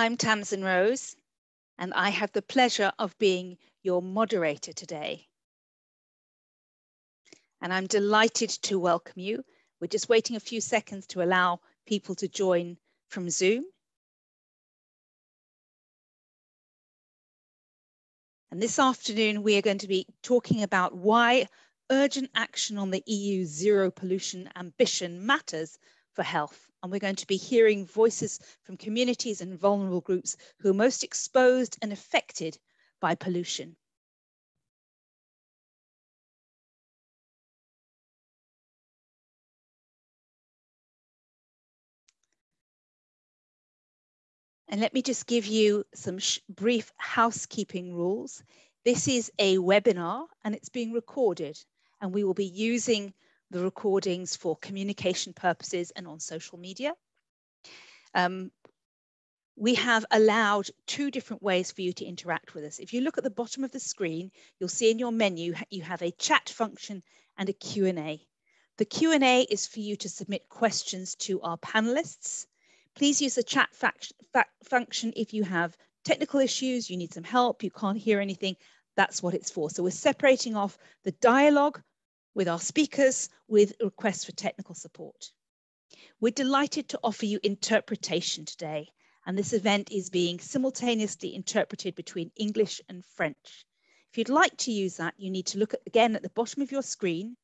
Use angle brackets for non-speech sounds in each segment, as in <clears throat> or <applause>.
I'm Tamsin Rose, and I have the pleasure of being your moderator today. And I'm delighted to welcome you. We're just waiting a few seconds to allow people to join from Zoom. And this afternoon, we are going to be talking about why urgent action on the EU zero pollution ambition matters for health. And we're going to be hearing voices from communities and vulnerable groups who are most exposed and affected by pollution. And let me just give you some brief housekeeping rules. This is a webinar and it's being recorded and we will be using the recordings for communication purposes and on social media. Um, we have allowed two different ways for you to interact with us. If you look at the bottom of the screen, you'll see in your menu, you have a chat function and a Q&A. The Q&A is for you to submit questions to our panelists Please use the chat function if you have technical issues, you need some help, you can't hear anything, that's what it's for. So we're separating off the dialogue with our speakers with requests for technical support. We're delighted to offer you interpretation today, and this event is being simultaneously interpreted between English and French. If you'd like to use that, you need to look at, again at the bottom of your screen,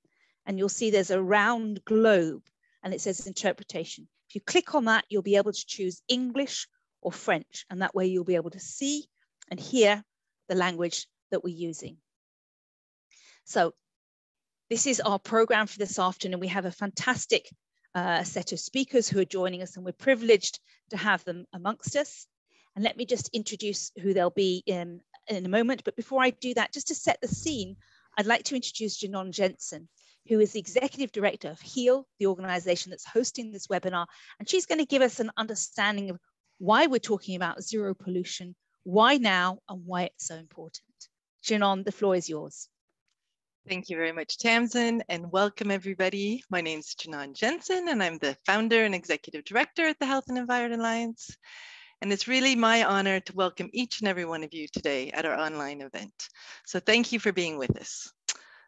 and you'll see there's a round globe, and it says interpretation. If you click on that, you'll be able to choose English or French, and that way you'll be able to see and hear the language that we're using. So this is our program for this afternoon. We have a fantastic uh, set of speakers who are joining us, and we're privileged to have them amongst us. And let me just introduce who they'll be in, in a moment. But before I do that, just to set the scene, I'd like to introduce Genon Jensen who is the executive director of HEAL, the organization that's hosting this webinar. And she's going to give us an understanding of why we're talking about zero pollution, why now, and why it's so important. Genon, the floor is yours. Thank you very much, Tamsin, and welcome everybody. My name is Genon Jensen, and I'm the founder and executive director at the Health and Environment Alliance. And it's really my honor to welcome each and every one of you today at our online event. So thank you for being with us.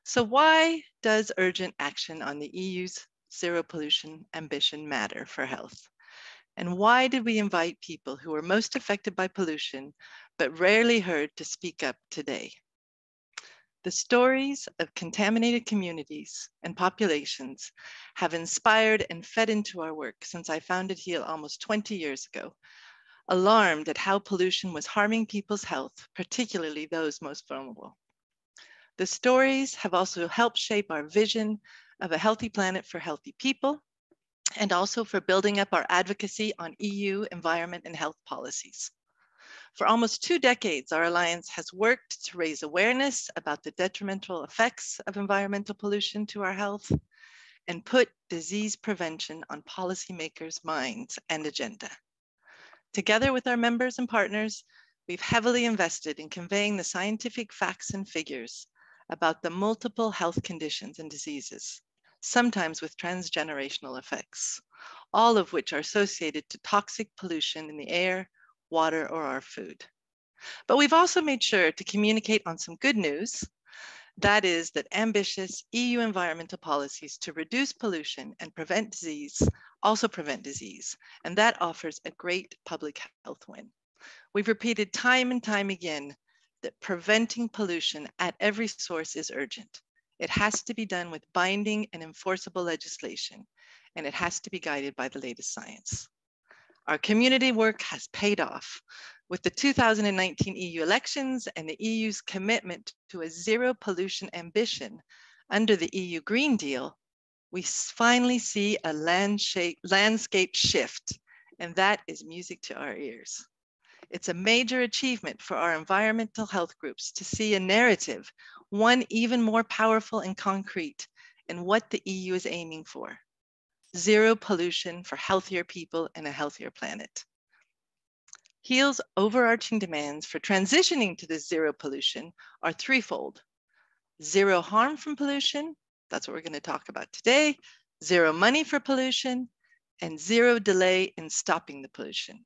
So why does urgent action on the EU's zero pollution ambition matter for health? And why did we invite people who are most affected by pollution, but rarely heard to speak up today? The stories of contaminated communities and populations have inspired and fed into our work since I founded HEAL almost 20 years ago, alarmed at how pollution was harming people's health, particularly those most vulnerable. The stories have also helped shape our vision of a healthy planet for healthy people and also for building up our advocacy on EU environment and health policies. For almost two decades, our Alliance has worked to raise awareness about the detrimental effects of environmental pollution to our health and put disease prevention on policymakers' minds and agenda. Together with our members and partners, we've heavily invested in conveying the scientific facts and figures about the multiple health conditions and diseases, sometimes with transgenerational effects, all of which are associated to toxic pollution in the air, water, or our food. But we've also made sure to communicate on some good news. That is that ambitious EU environmental policies to reduce pollution and prevent disease also prevent disease. And that offers a great public health win. We've repeated time and time again that preventing pollution at every source is urgent. It has to be done with binding and enforceable legislation, and it has to be guided by the latest science. Our community work has paid off. With the 2019 EU elections and the EU's commitment to a zero pollution ambition under the EU Green Deal, we finally see a landscape shift, and that is music to our ears. It's a major achievement for our environmental health groups to see a narrative, one even more powerful and concrete in what the EU is aiming for. Zero pollution for healthier people and a healthier planet. HEAL's overarching demands for transitioning to this zero pollution are threefold. Zero harm from pollution, that's what we're gonna talk about today, zero money for pollution, and zero delay in stopping the pollution.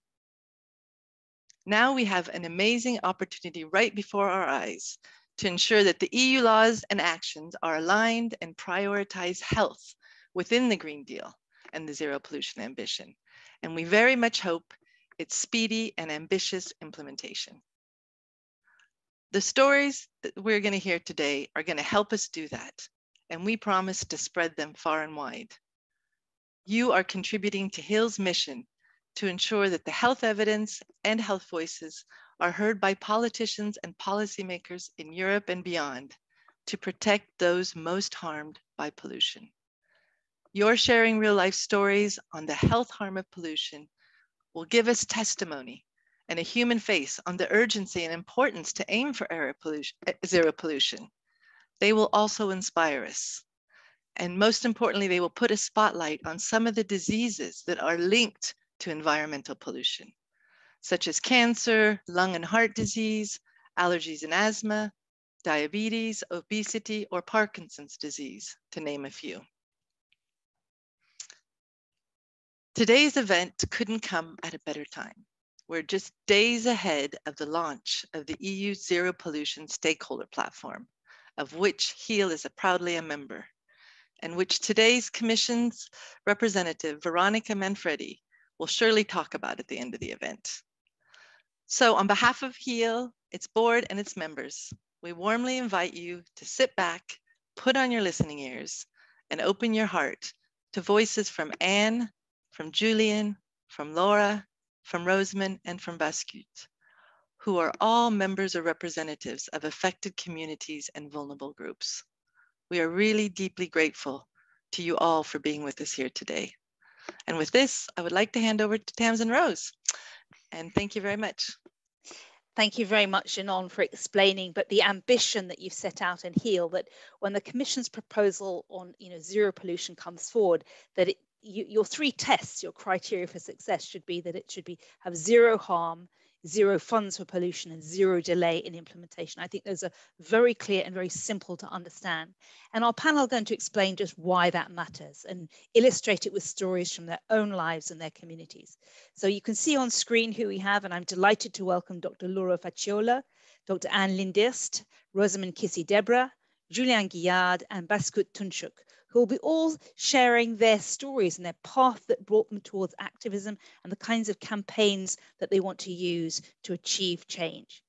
Now we have an amazing opportunity right before our eyes to ensure that the EU laws and actions are aligned and prioritize health within the Green Deal and the zero pollution ambition. And we very much hope its speedy and ambitious implementation. The stories that we're going to hear today are going to help us do that, and we promise to spread them far and wide. You are contributing to HEAL's mission to ensure that the health evidence and health voices are heard by politicians and policymakers in Europe and beyond to protect those most harmed by pollution. Your sharing real life stories on the health harm of pollution will give us testimony and a human face on the urgency and importance to aim for pollution, eh, zero pollution. They will also inspire us. And most importantly, they will put a spotlight on some of the diseases that are linked to environmental pollution, such as cancer, lung and heart disease, allergies and asthma, diabetes, obesity, or Parkinson's disease, to name a few. Today's event couldn't come at a better time. We're just days ahead of the launch of the EU Zero Pollution Stakeholder Platform, of which HEAL is a proudly a member, and which today's Commission's representative, Veronica Manfredi, will surely talk about at the end of the event. So on behalf of HEAL, its board and its members, we warmly invite you to sit back, put on your listening ears, and open your heart to voices from Anne, from Julien, from Laura, from Rosamund, and from Baskut, who are all members or representatives of affected communities and vulnerable groups. We are really deeply grateful to you all for being with us here today. And with this, I would like to hand over to Tamsin Rose. And thank you very much. Thank you very much, Genon, for explaining, but the ambition that you've set out in HEAL, that when the Commission's proposal on you know, zero pollution comes forward, that it you, your three tests, your criteria for success should be that it should be have zero harm, zero funds for pollution, and zero delay in implementation. I think those are very clear and very simple to understand. And our panel are going to explain just why that matters and illustrate it with stories from their own lives and their communities. So you can see on screen who we have, and I'm delighted to welcome Dr. Laura Facciolo, Dr. Anne Leendertse, Rosamond Kissy Debra, Julien Guillard, and Baskut Tuncak, who will be all sharing their stories and their path that brought them towards activism and the kinds of campaigns that they want to use to achieve change.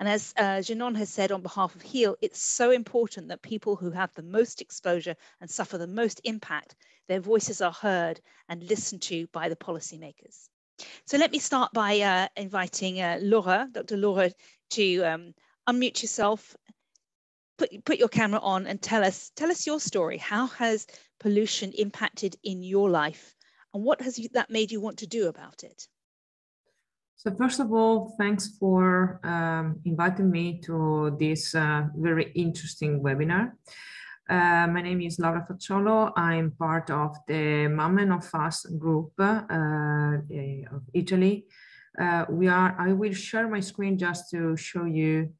And as uh, Genon has said on behalf of HEAL, it's so important that people who have the most exposure and suffer the most impact, their voices are heard and listened to by the policymakers. So let me start by uh, inviting uh, Laura, Dr. Laura, to um, unmute yourself put put your camera on and tell us tell us your story. How has pollution impacted in your life, and what has you, that made you want to do about it? So first of all, thanks for um, inviting me to this uh, very interesting webinar. Uh, my name is Laura Facciolo. I'm part of the Mamme No PFAS group uh, of Italy. Uh, we are. I will share my screen just to show you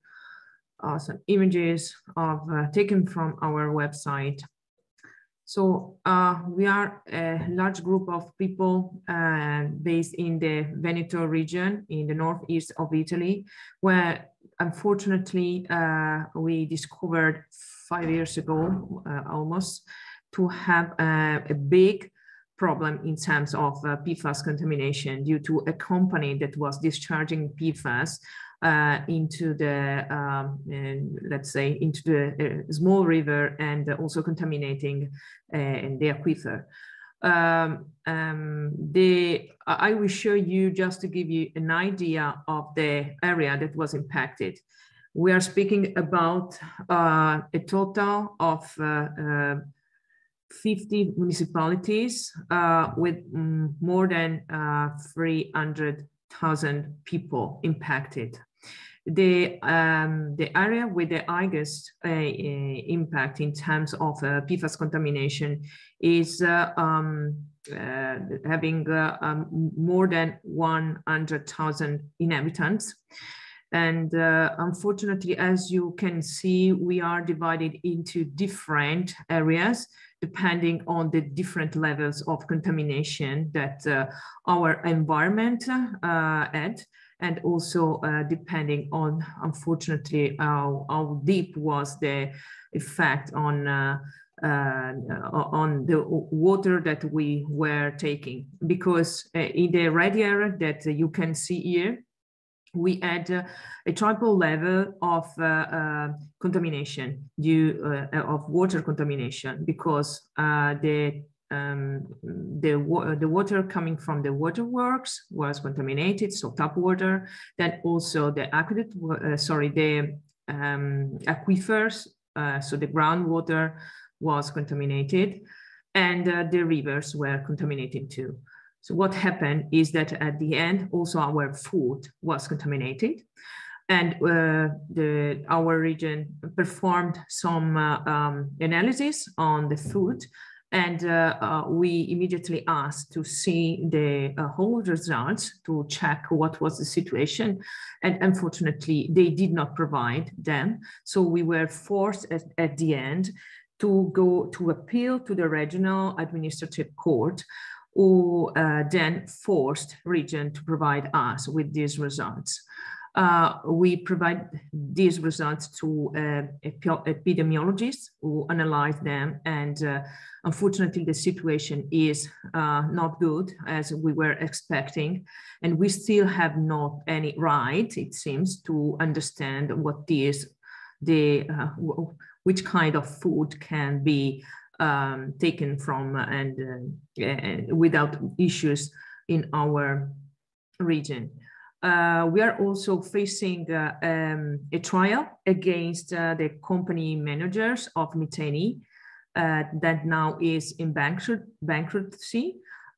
uh, some images of uh, taken from our website. So uh, we are a large group of people uh, based in the Veneto region in the northeast of Italy, where unfortunately uh, we discovered five years ago uh, almost to have a big problem in terms of PFAS contamination due to a company that was discharging PFAS uh, into the, um, let's say, into the uh, small river and also contaminating uh, the aquifer. Um, um, the, I will show you just to give you an idea of the area that was impacted. We are speaking about uh, a total of uh, uh, 50 municipalities with mm, more than 300,000 people impacted the um, the area with the highest uh, impact in terms of uh, PFAS contamination is uh, um, uh, having uh, um, more than 100,000 inhabitants. And uh, unfortunately, as you can see, we are divided into different areas depending on the different levels of contamination that our environment had and also uh, depending on, unfortunately, how, how deep was the effect on uh, uh, on the water that we were taking. Because uh, in the red area that you can see here, we had uh, a triple level of uh, uh, contamination due uh, of water contamination because the um, the, wa the water coming from the waterworks was contaminated, so tap water. Then also the aqueduct, sorry, the um, aquifers, so the groundwater was contaminated and uh, the rivers were contaminated too. So what happened is that at the end, also our food was contaminated and uh, the, our region performed some uh, um, analysis on the food and uh, uh, we immediately asked to see the uh, whole results to check what was the situation. And unfortunately, they did not provide them. So we were forced at, at the end to go to appeal to the regional administrative court who uh, then forced region to provide us with these results. Uh, we provide these results to uh, epidemiologists who analyze them and uh, unfortunately the situation is uh, not good as we were expecting and we still have not any right it seems to understand what is the uh, which kind of food can be um, taken from and without issues in our region. Uh, we are also facing uh, um, a trial against uh, the company managers of Miteni uh, that now is in bankruptcy.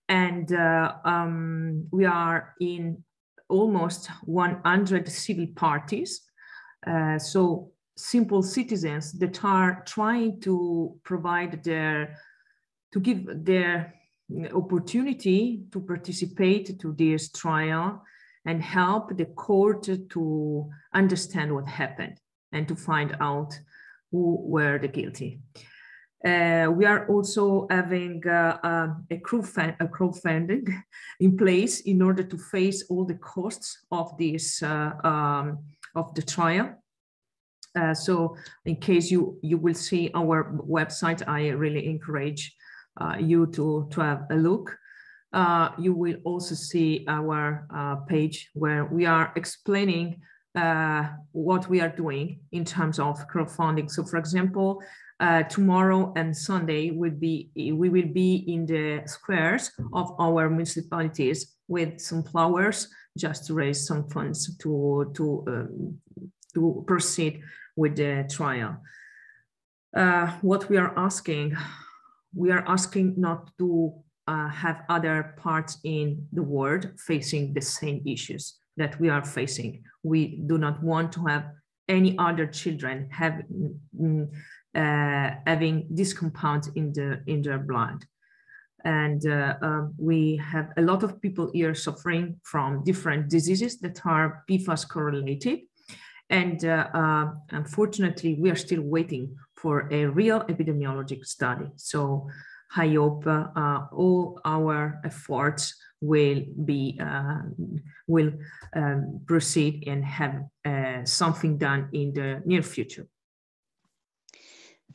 And uh, um, we are in almost 100 civil parties. so simple citizens that are trying to provide their, to give their opportunity to participate to this trial and help the court to understand what happened and to find out who were the guilty. Uh, we are also having uh, uh, a, crowdfunding <laughs> in place in order to face all the costs of this uh, um, of the trial. Uh, so in case you, you will see our website, I really encourage uh, you to, to have a look. Uh, you will also see our uh, page where we are explaining uh, what we are doing in terms of crowdfunding. So for example, uh, tomorrow and Sunday will be, we will be in the squares of our municipalities with some flowers just to raise some funds to, to, um, to proceed with the trial. Uh, what we are asking, we are asking not to uh, have other parts in the world facing the same issues that we are facing. We do not want to have any other children have, mm, uh, having this compound in, the, in their blood. And uh, uh, we have a lot of people here suffering from different diseases that are PFAS correlated. And uh, uh, unfortunately, we are still waiting for a real epidemiologic study. So I hope uh, all our efforts will be uh, will um, proceed and have uh, something done in the near future.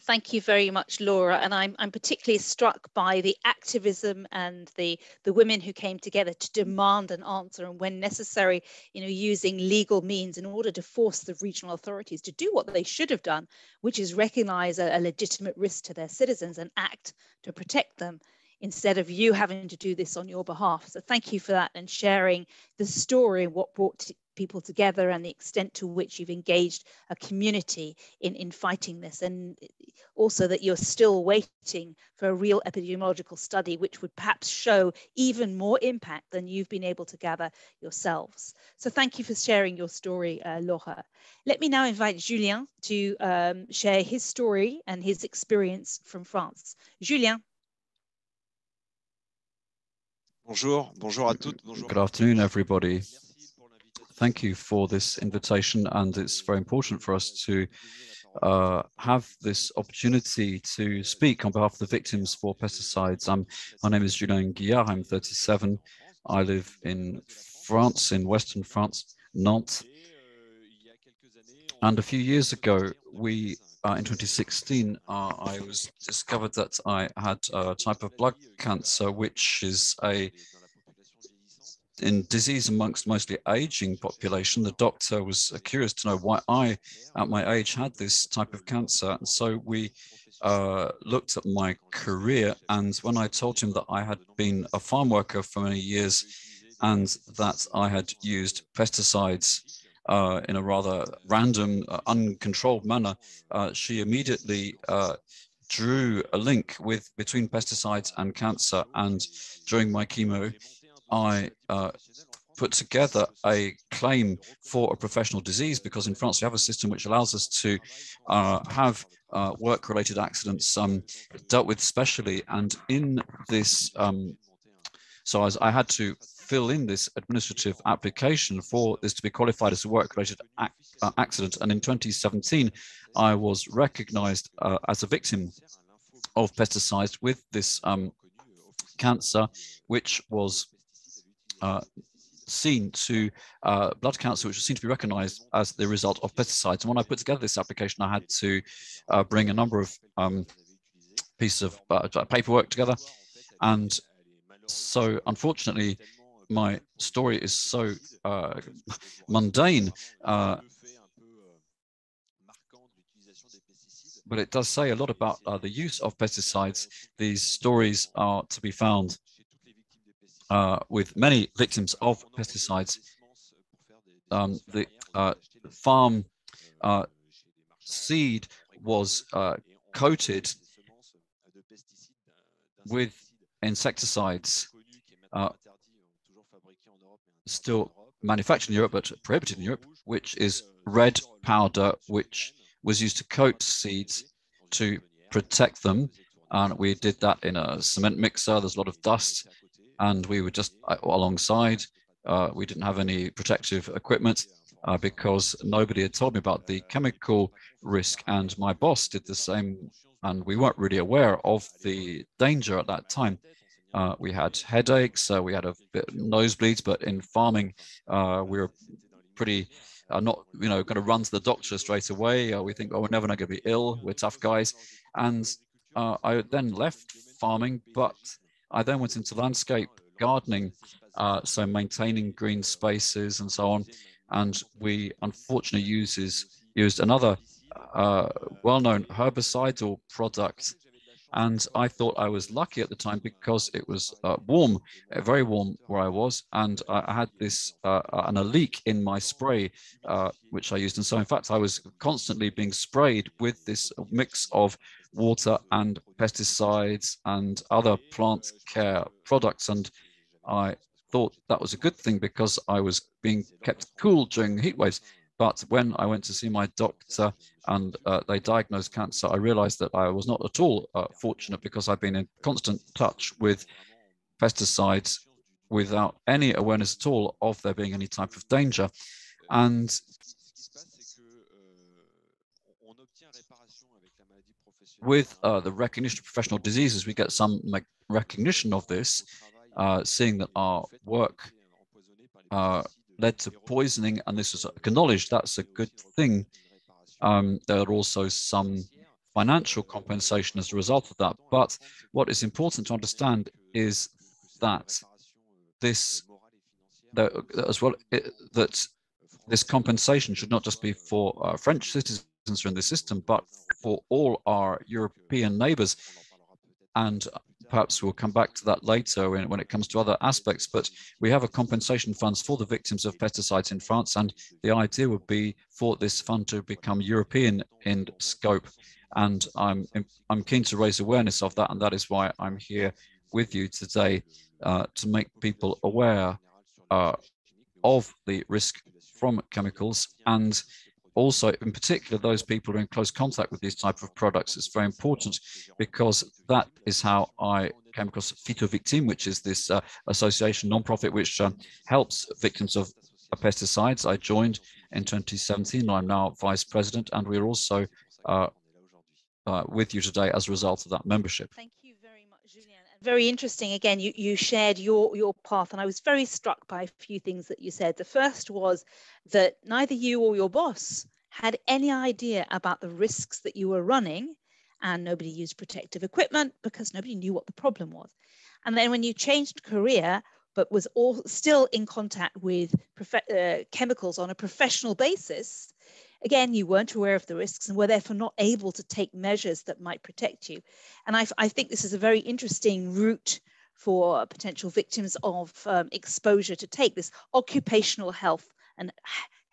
Thank you very much, Laura. And I'm, I'm particularly struck by the activism and the, the women who came together to demand an answer and when necessary, you know, using legal means in order to force the regional authorities to do what they should have done, which is recognize a, a legitimate risk to their citizens and act to protect them instead of you having to do this on your behalf. So thank you for that and sharing the story, what brought people together and the extent to which you've engaged a community in, in fighting this and also that you're still waiting for a real epidemiological study which would perhaps show even more impact than you've been able to gather yourselves. So thank you for sharing your story, uh, Laura. Let me now invite Julien to um, share his story and his experience from France. Julien. Bonjour, bonjour à toutes. Bonjour. Good afternoon, everybody. Thank you for this invitation, and it's very important for us to uh, have this opportunity to speak on behalf of the victims for pesticides. Um, my name is Julien Guillard, I'm 37. I live in France, in Western France, Nantes. And a few years ago, we uh, in 2016, uh, I was discovered that I had a type of blood cancer, which is a in disease amongst mostly aging population. The doctor was curious to know why I, at my age, had this type of cancer. And so we uh, looked at my career. And when I told him that I had been a farm worker for many years and that I had used pesticides uh, in a rather random, uh, uncontrolled manner, uh, she immediately uh, drew a link with between pesticides and cancer. And during my chemo, I uh, put together a claim for a professional disease because in France we have a system which allows us to uh, have uh, work-related accidents um, dealt with specially. And in this, um, so I, was, I, had to fill in this administrative application for this to be qualified as a work-related ac uh, accident. And in 2017, I was recognized uh, as a victim of pesticides with this um, cancer, which was uh, seen to uh, blood cancer, which was seen to be recognized as the result of pesticides. And when I put together this application, I had to uh, bring a number of um, pieces of uh, paperwork together. And so, unfortunately, my story is so uh, mundane. Uh, but it does say a lot about uh, the use of pesticides. These stories are to be found uh, with many victims of pesticides. Um, the uh, farm uh, seed was coated with insecticides uh, still manufactured in Europe but prohibited in Europe, which is red powder, which was used to coat seeds to protect them. And we did that in a cement mixer. There's a lot of dust and we were just uh, alongside. Uh, we didn't have any protective equipment uh, because nobody had told me about the chemical risk, and my boss did the same, and we weren't really aware of the danger at that time. Uh, we had headaches, uh, we had a bit of nosebleeds, but in farming, uh, we were pretty not, you know, going to run to the doctor straight away. we think, oh, we're never going to be ill. We're tough guys, and I then left farming, but I then went into landscape gardening, uh, so maintaining green spaces and so on. And we unfortunately uses used another uh, well-known herbicide or product. And I thought I was lucky at the time because it was uh, warm, uh, very warm where I was, and I had this uh, and a leak in my spray, uh, which I used. And so, in fact, I was constantly being sprayed with this mix of water and pesticides and other plant care products. And I thought that was a good thing because I was being kept cool during heat waves. But when I went to see my doctor and uh, they diagnosed cancer, I realized that I was not at all uh, fortunate because I've been in constant touch with pesticides without any awareness at all of there being any type of danger. And with uh, the recognition of professional diseases, we get some recognition of this, uh, seeing that our work uh, led to poisoning, and this was acknowledged. That's a good thing. Um, there are also some financial compensation as a result of that. But what is important to understand is that this, that, as well, it, that this compensation should not just be for uh, French citizens in the system, but for all our European neighbors. And perhaps we'll come back to that later when, when it comes to other aspects, but we have a compensation funds for the victims of pesticides in France. And the idea would be for this fund to become European in scope. And I'm, I'm keen to raise awareness of that. And that is why I'm here with you today uh, to make people aware uh, of the risk from chemicals and also in particular those people who are in close contact with these type of products is very important because that is how I came across Phyto-Victimes, which is this uh, association non-profit which uh, helps victims of pesticides. I joined in 2017. I'm now vice president, and we're also uh, uh, with you today as a result of that membership. Thank you Very interesting. Again, you, you shared your, your path, and I was very struck by a few things that you said. The first was that neither you or your boss had any idea about the risks that you were running, and nobody used protective equipment because nobody knew what the problem was. And then when you changed career, but was all still in contact with uh, chemicals on a professional basis, again, you weren't aware of the risks and were therefore not able to take measures that might protect you. And I, I think this is a very interesting route for potential victims of um, exposure to take this occupational health and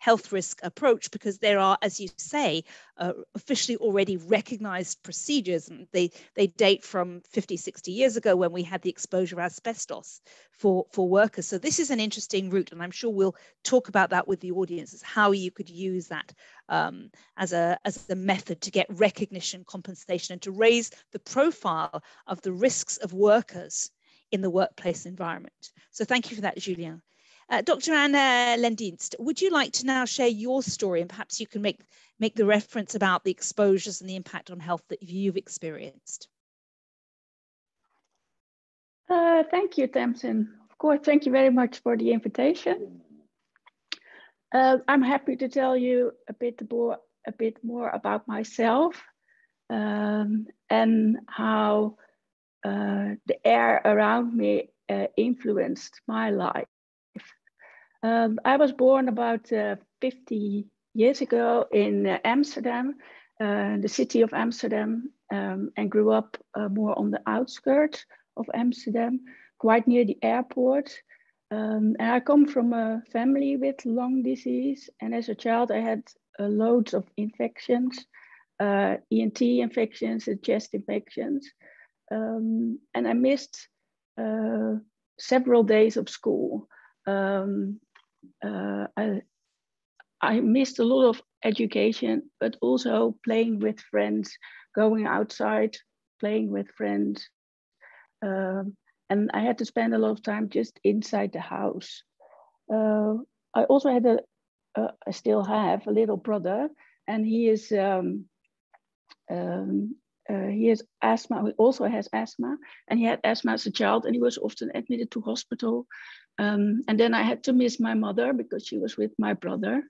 health risk approach because there are, as you say, uh, officially already recognized procedures. And they, they date from 50, 60 years ago when we had the exposure of asbestos for, for workers. So this is an interesting route, and I'm sure we'll talk about that with the audience, how you could use that um, as, a, as a method to get recognition, compensation, and to raise the profile of the risks of workers in the workplace environment. So thank you for that, Julien. Uh, Dr. Anna Leendertse, would you like to now share your story and perhaps you can make, make the reference about the exposures and the impact on health that you've experienced? Uh, thank you, Tamsin. Of course, thank you very much for the invitation. Uh, I'm happy to tell you a bit more, a bit more about myself um, and how uh, the air around me uh, influenced my life. Um, I was born about uh, 50 years ago in uh, Amsterdam, uh, the city of Amsterdam, um, and grew up uh, more on the outskirts of Amsterdam, quite near the airport. Um, and I come from a family with lung disease, and as a child, I had uh, loads of infections, uh, ENT infections, and chest infections, um, and I missed several days of school. Um, uh, I, I missed a lot of education, but also playing with friends, going outside, playing with friends. Um, and I had to spend a lot of time just inside the house. Uh, I also had a, uh, I still have a little brother, and he is um, um, uh, he has asthma. He also has asthma, and he had asthma as a child, and he was often admitted to hospital. Um, and then I had to miss my mother because she was with my brother.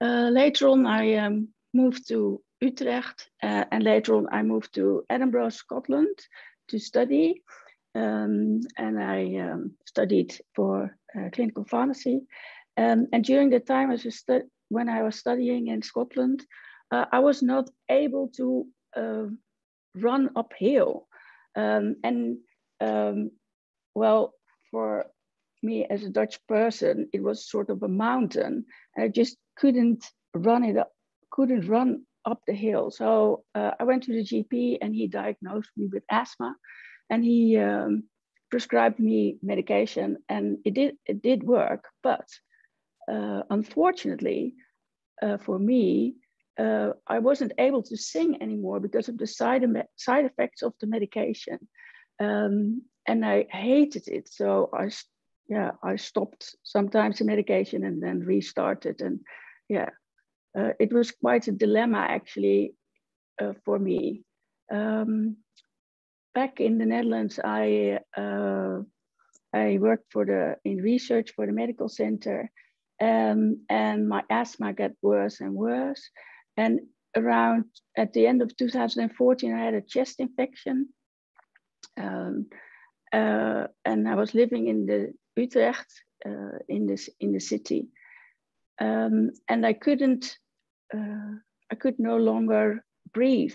Uh, later on, I um, moved to Utrecht, uh, and later on, I moved to Edinburgh, Scotland, to study. Um, and I um, studied for clinical pharmacy. Um, and during the time as a when I was studying in Scotland, I was not able to run uphill. Um, and um, well, for me as a Dutch person, it was sort of a mountain. and I just couldn't run it up, couldn't run up the hill. So uh, I went to the GP and he diagnosed me with asthma and he um, prescribed me medication and it did, it did work. But uh, unfortunately uh, for me, uh, I wasn't able to sing anymore because of the side, side effects of the medication. Um, and I hated it. So I yeah, I stopped sometimes the medication and then restarted. And yeah, uh, it was quite a dilemma actually uh, for me. Um, back in the Netherlands, I uh, I worked for the in research for the medical center, um, and my asthma got worse and worse. And around at the end of 2014, I had a chest infection. Um, uh, and I was living in the Utrecht uh, in this in the city, um, and I couldn't. Uh, I could no longer breathe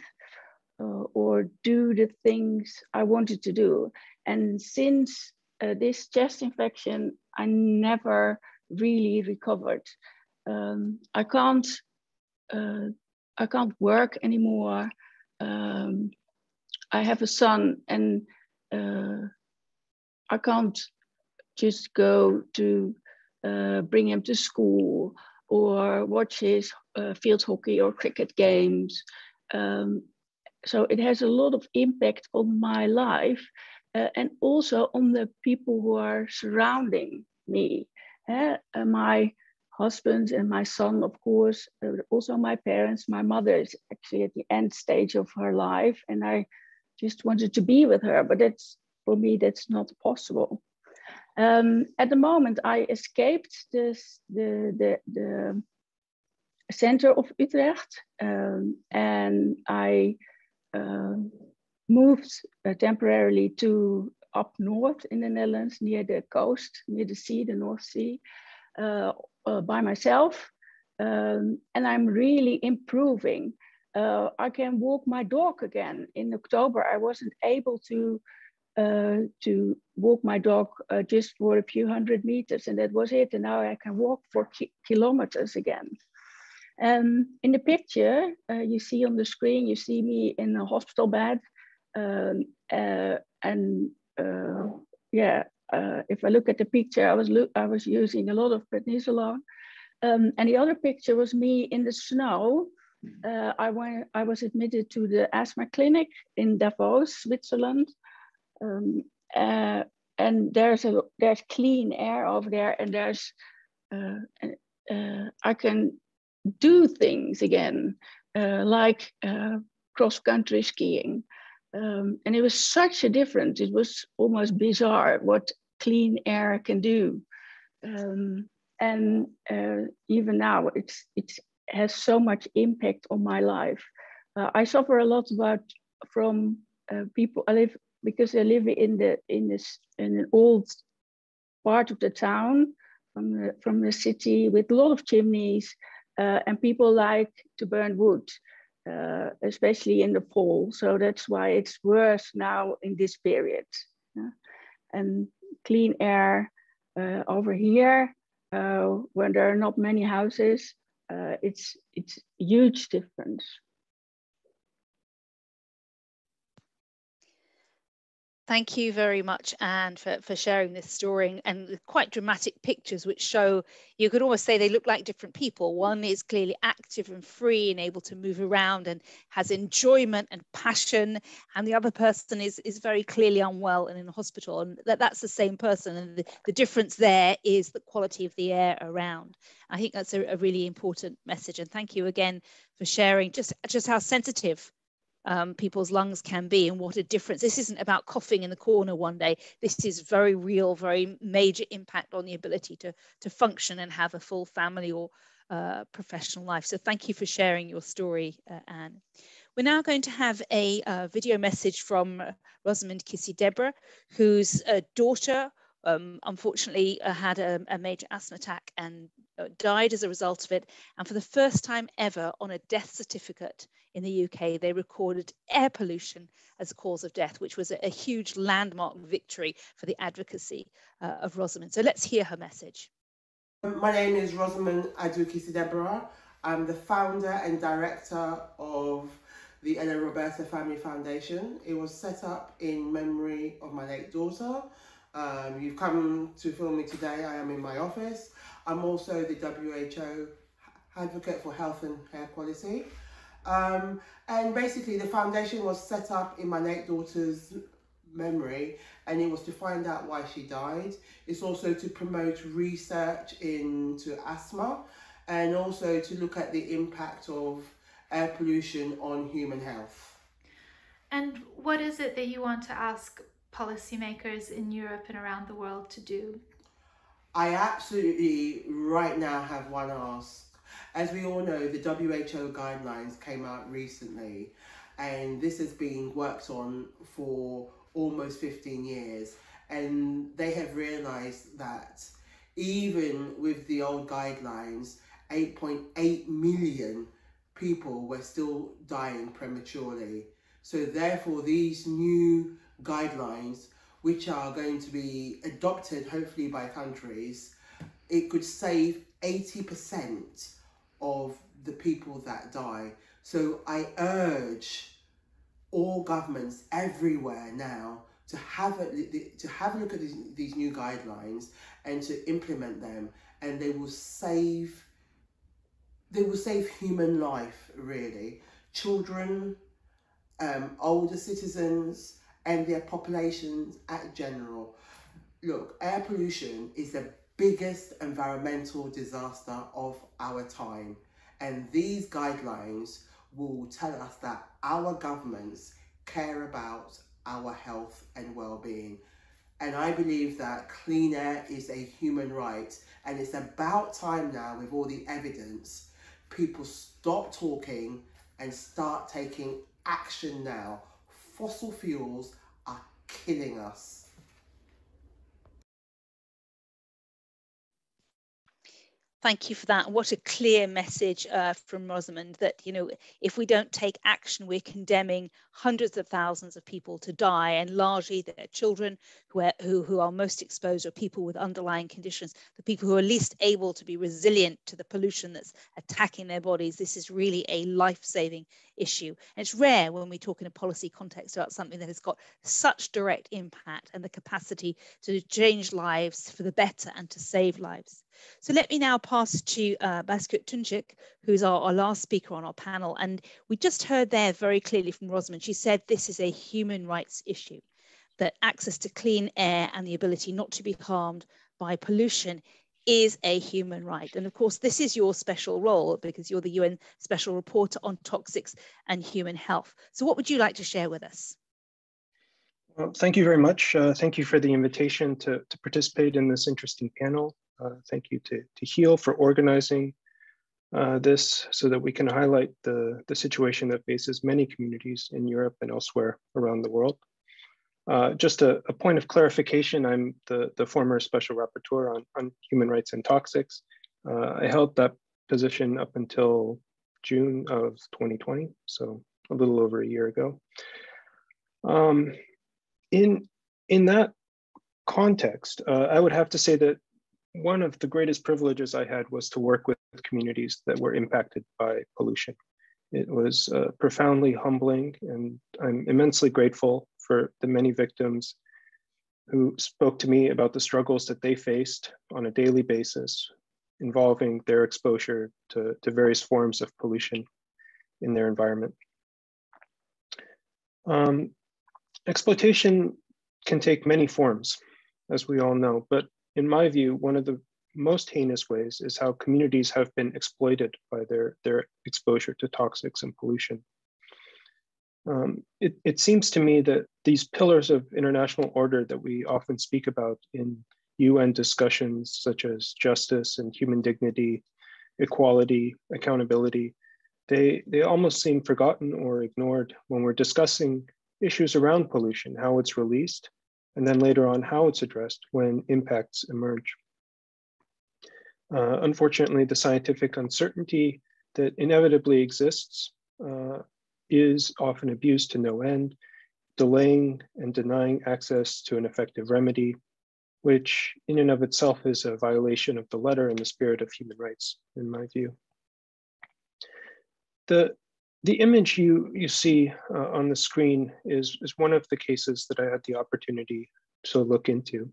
uh, or do the things I wanted to do. And since uh, this chest infection, I never really recovered. Um, I can't. Uh, I can't work anymore. Um, I have a son, and uh, I can't just go to uh, bring him to school or watch his uh, field hockey or cricket games. Um, so it has a lot of impact on my life uh, and also on the people who are surrounding me. Uh, my husband and my son, of course, also my parents. My mother is actually at the end stage of her life, and I just wanted to be with her, but that's for me, that's not possible. Um, at the moment, I escaped this, the, the, the center of Utrecht um, and I uh, moved uh, temporarily to up north in the Netherlands, near the coast, near the sea, the North Sea, uh, uh by myself. Um, and I'm really improving. Uh, I can walk my dog again. In October, I wasn't able to uh, to walk my dog uh, just for a few hundred meters, and that was it. And now I can walk for ki kilometers again. And in the picture uh, you see on the screen, you see me in a hospital bed, um, uh, and uh, yeah, uh, if I look at the picture, I was I was using a lot of prednisolone, um, and the other picture was me in the snow. I went. I was admitted to the asthma clinic in Davos, Switzerland. Um, uh, and there's a there's clean air over there, and there's uh, uh, I can do things again, uh, like uh, cross country skiing, um, and it was such a difference. It was almost bizarre what clean air can do, um, and uh, even now it's it has so much impact on my life. I suffer a lot about from people. I live because I live in the in this in an old part of the town from the from the city with a lot of chimneys, uh, and people like to burn wood, uh, especially in the fall. So that's why it's worse now in this period. Yeah? And clean air uh, over here, uh, when there are not many houses, uh, it's it's huge difference. Thank you very much, Anne, for, for sharing this story and quite dramatic pictures which show, you could almost say they look like different people. One is clearly active and free and able to move around and has enjoyment and passion. And the other person is, is very clearly unwell and in hospital. And that, that's the same person. And the, the difference there is the quality of the air around. I think that's a, a really important message. And thank you again for sharing just, just how sensitive um, people's lungs can be and what a difference. This isn't about coughing in the corner one day. This is very real, very major impact on the ability to, to function and have a full family or uh, professional life. So thank you for sharing your story, uh, Anne. We're now going to have a uh, video message from Rosamund Kissi-Debrah, whose daughter um, unfortunately uh, had a, a, major asthma attack and uh, died as a result of it. And for the first time ever on a death certificate in the UK, they recorded air pollution as a cause of death, which was a, a huge landmark victory for the advocacy uh, of Rosamund. So let's hear her message. My name is Rosamond Adukisi Deborah. I'm the founder and director of the Ella Roberta Family Foundation. It was set up in memory of my late daughter. Um, you've come to film me today. I am in my office. I'm also the WHO advocate for health and air quality. Um, and basically the foundation was set up in my late daughter's memory and it was to find out why she died. It's also to promote research into asthma and also to look at the impact of air pollution on human health. And what is it that you want to ask policymakers in Europe and around the world to do? I absolutely right now have one ask. As we all know, the WHO guidelines came out recently and this has been worked on for almost 15 years and they have realized that even with the old guidelines 8.8 million people were still dying prematurely so therefore these new guidelines which are going to be adopted hopefully by countries, it could save 80% of the people that die. So I urge all governments everywhere now to have a, to have a look at these, these new guidelines and to implement them and they will save they will save human life really children um, older citizens and their populations at general. Look, air pollution is the biggest environmental disaster of our time. And these guidelines will tell us that our governments care about our health and well-being. And I believe that clean air is a human right. And it's about time now, with all the evidence, people stop talking and start taking action now. Fossil fuels killing us. Thank you for that. What a clear message uh, from Rosamund that, you know, if we don't take action, we're condemning hundreds of thousands of people to die, and largely they're children who are, who, who are most exposed or people with underlying conditions, the people who are least able to be resilient to the pollution that's attacking their bodies. This is really a life-saving issue. And it's rare when we talk in a policy context about something that has got such direct impact and the capacity to change lives for the better and to save lives. So let me now pass to uh, Baskut Tuncak, who's our, our, last speaker on our panel. And we just heard there very clearly from Rosamund, she said this is a human rights issue, that access to clean air and the ability not to be harmed by pollution is a human right. And of course, this is your special role because you're the UN Special Reporter on Toxics and Human Health. So what would you like to share with us? Well, thank you very much. Uh, thank you for the invitation to, to participate in this interesting panel. Uh, thank you to, to HEAL for organizing uh, this so that we can highlight the, the situation that faces many communities in Europe and elsewhere around the world. Uh, just a, a, point of clarification, I'm the, the former special rapporteur on, on human rights and toxics. Uh, I held that position up until June of 2020, so a little over a year ago. Um, in, in that context, uh, I would have to say that one of the greatest privileges I had was to work with communities that were impacted by pollution. It was uh, profoundly humbling, and I'm immensely grateful for the many victims who spoke to me about the struggles that they faced on a daily basis involving their exposure to, to various forms of pollution in their environment. Um, exploitation can take many forms, as we all know, but in my view, one of the most heinous ways is how communities have been exploited by their, their exposure to toxics and pollution. Um, it, it seems to me that these pillars of international order that we often speak about in UN discussions, such as justice and human dignity, equality, accountability, they, they almost seem forgotten or ignored when we're discussing issues around pollution, how it's released, and then later on how it's addressed when impacts emerge. Uh, unfortunately, the scientific uncertainty that inevitably exists uh, is often abused to no end, delaying and denying access to an effective remedy, which in and of itself is a violation of the letter and the spirit of human rights, in my view. The, the image you, you see uh, on the screen is, is one of the cases that I had the opportunity to look into.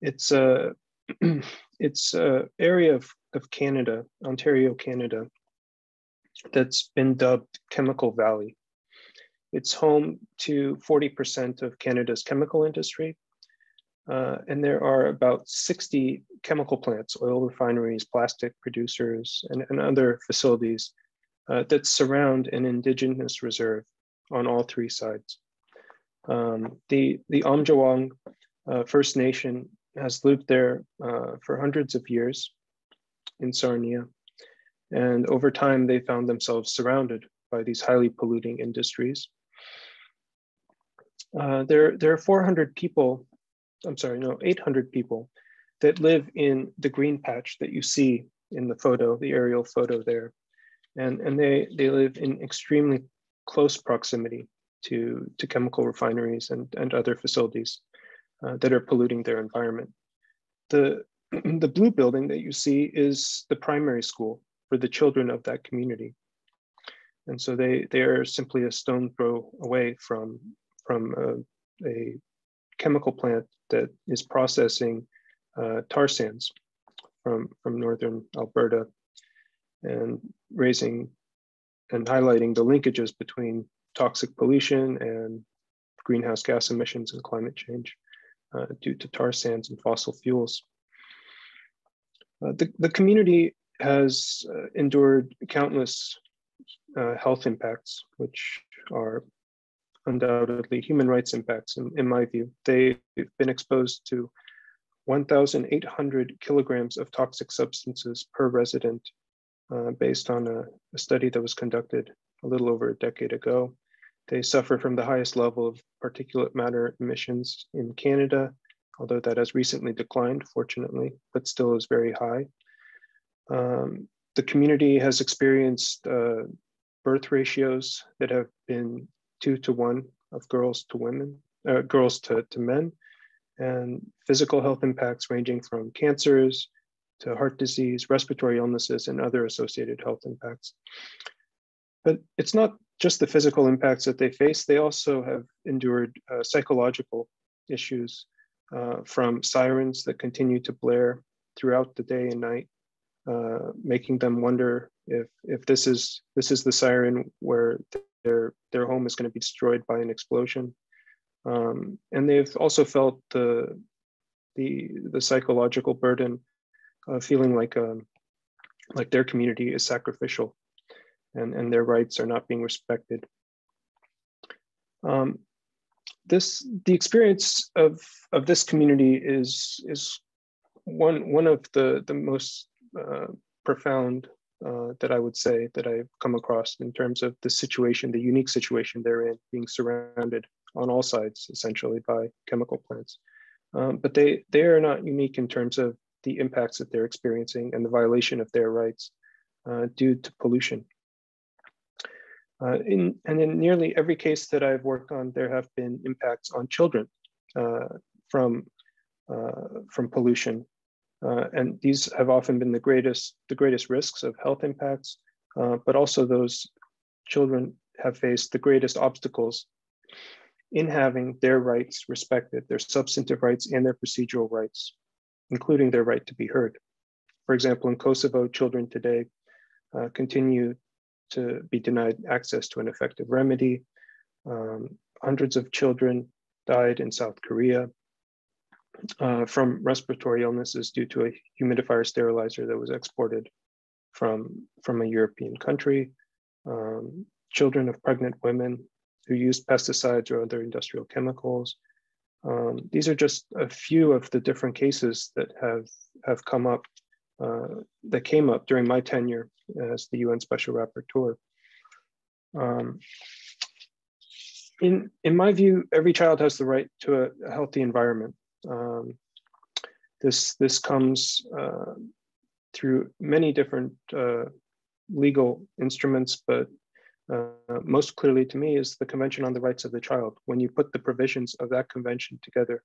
It's a, <clears throat> it's a area of, of Canada, Ontario, Canada, that's been dubbed Chemical Valley. It's home to 40% of Canada's chemical industry. Uh, and there are about 60 chemical plants, oil refineries, plastic producers, and, and other facilities uh, that surround an indigenous reserve on all three sides. Um, the the Aamjiwnaang uh, First Nation has lived there uh, for hundreds of years in Sarnia, and over time they found themselves surrounded by these highly polluting industries. Uh, there, there are 400 people, I'm sorry, no, 800 people that live in the green patch that you see in the photo, the aerial photo there and and they they live in extremely close proximity to to chemical refineries and and other facilities uh, that are polluting their environment. The <clears throat> the blue building that you see is the primary school for the children of that community, and so they they are simply a stone throw away from from a, a chemical plant that is processing uh, tar sands from from northern Alberta and raising and highlighting the linkages between toxic pollution and greenhouse gas emissions and climate change uh, due to tar sands and fossil fuels. Uh, the, the community has uh, endured countless uh, health impacts, which are undoubtedly human rights impacts, in, in my view. They've been exposed to 1,800 kilograms of toxic substances per resident, uh, based on a, a, study that was conducted a little over a decade ago. They suffer from the highest level of particulate matter emissions in Canada, although that has recently declined, fortunately, but still is very high. Um, the community has experienced uh, birth ratios that have been two to one of girls to women, uh, girls to, to men, and physical health impacts ranging from cancers to heart disease, respiratory illnesses, and other associated health impacts. But it's not just the physical impacts that they face, they also have endured uh, psychological issues uh, from sirens that continue to blare throughout the day and night, uh, making them wonder if if this is this is the siren where their their home is going to be destroyed by an explosion. Um, and they've also felt the the the psychological burden of feeling like um, like their community is sacrificial, and and their rights are not being respected. Um, this the experience of of this community is is one one of the the most uh, profound uh, that I would say that I've come across in terms of the situation, the unique situation they're in, being surrounded on all sides essentially by chemical plants. Um, but they they are not unique in terms of the impacts that they're experiencing and the violation of their rights uh, due to pollution. Uh, in, and in nearly every case that I've worked on, there have been impacts on children uh, from, uh, from pollution. Uh, and these have often been the greatest, the greatest risks of health impacts, but also those children have faced the greatest obstacles in having their rights respected, their substantive rights and their procedural rights, including their right to be heard. For example, in Kosovo, children today uh, continue to be denied access to an effective remedy. Um, hundreds of children died in South Korea uh, from respiratory illnesses due to a humidifier sterilizer that was exported from, from a European country. Um, children of pregnant women who use pesticides or other industrial chemicals. Um, these are just a few of the different cases that have, have come up, uh, that came up during my tenure as the UN Special Rapporteur. Um, in, in my view, every child has the right to a, a healthy environment. Um, this, this comes uh, through many different uh, legal instruments, but uh, most clearly to me is the Convention on the Rights of the Child. When you put the provisions of that convention together,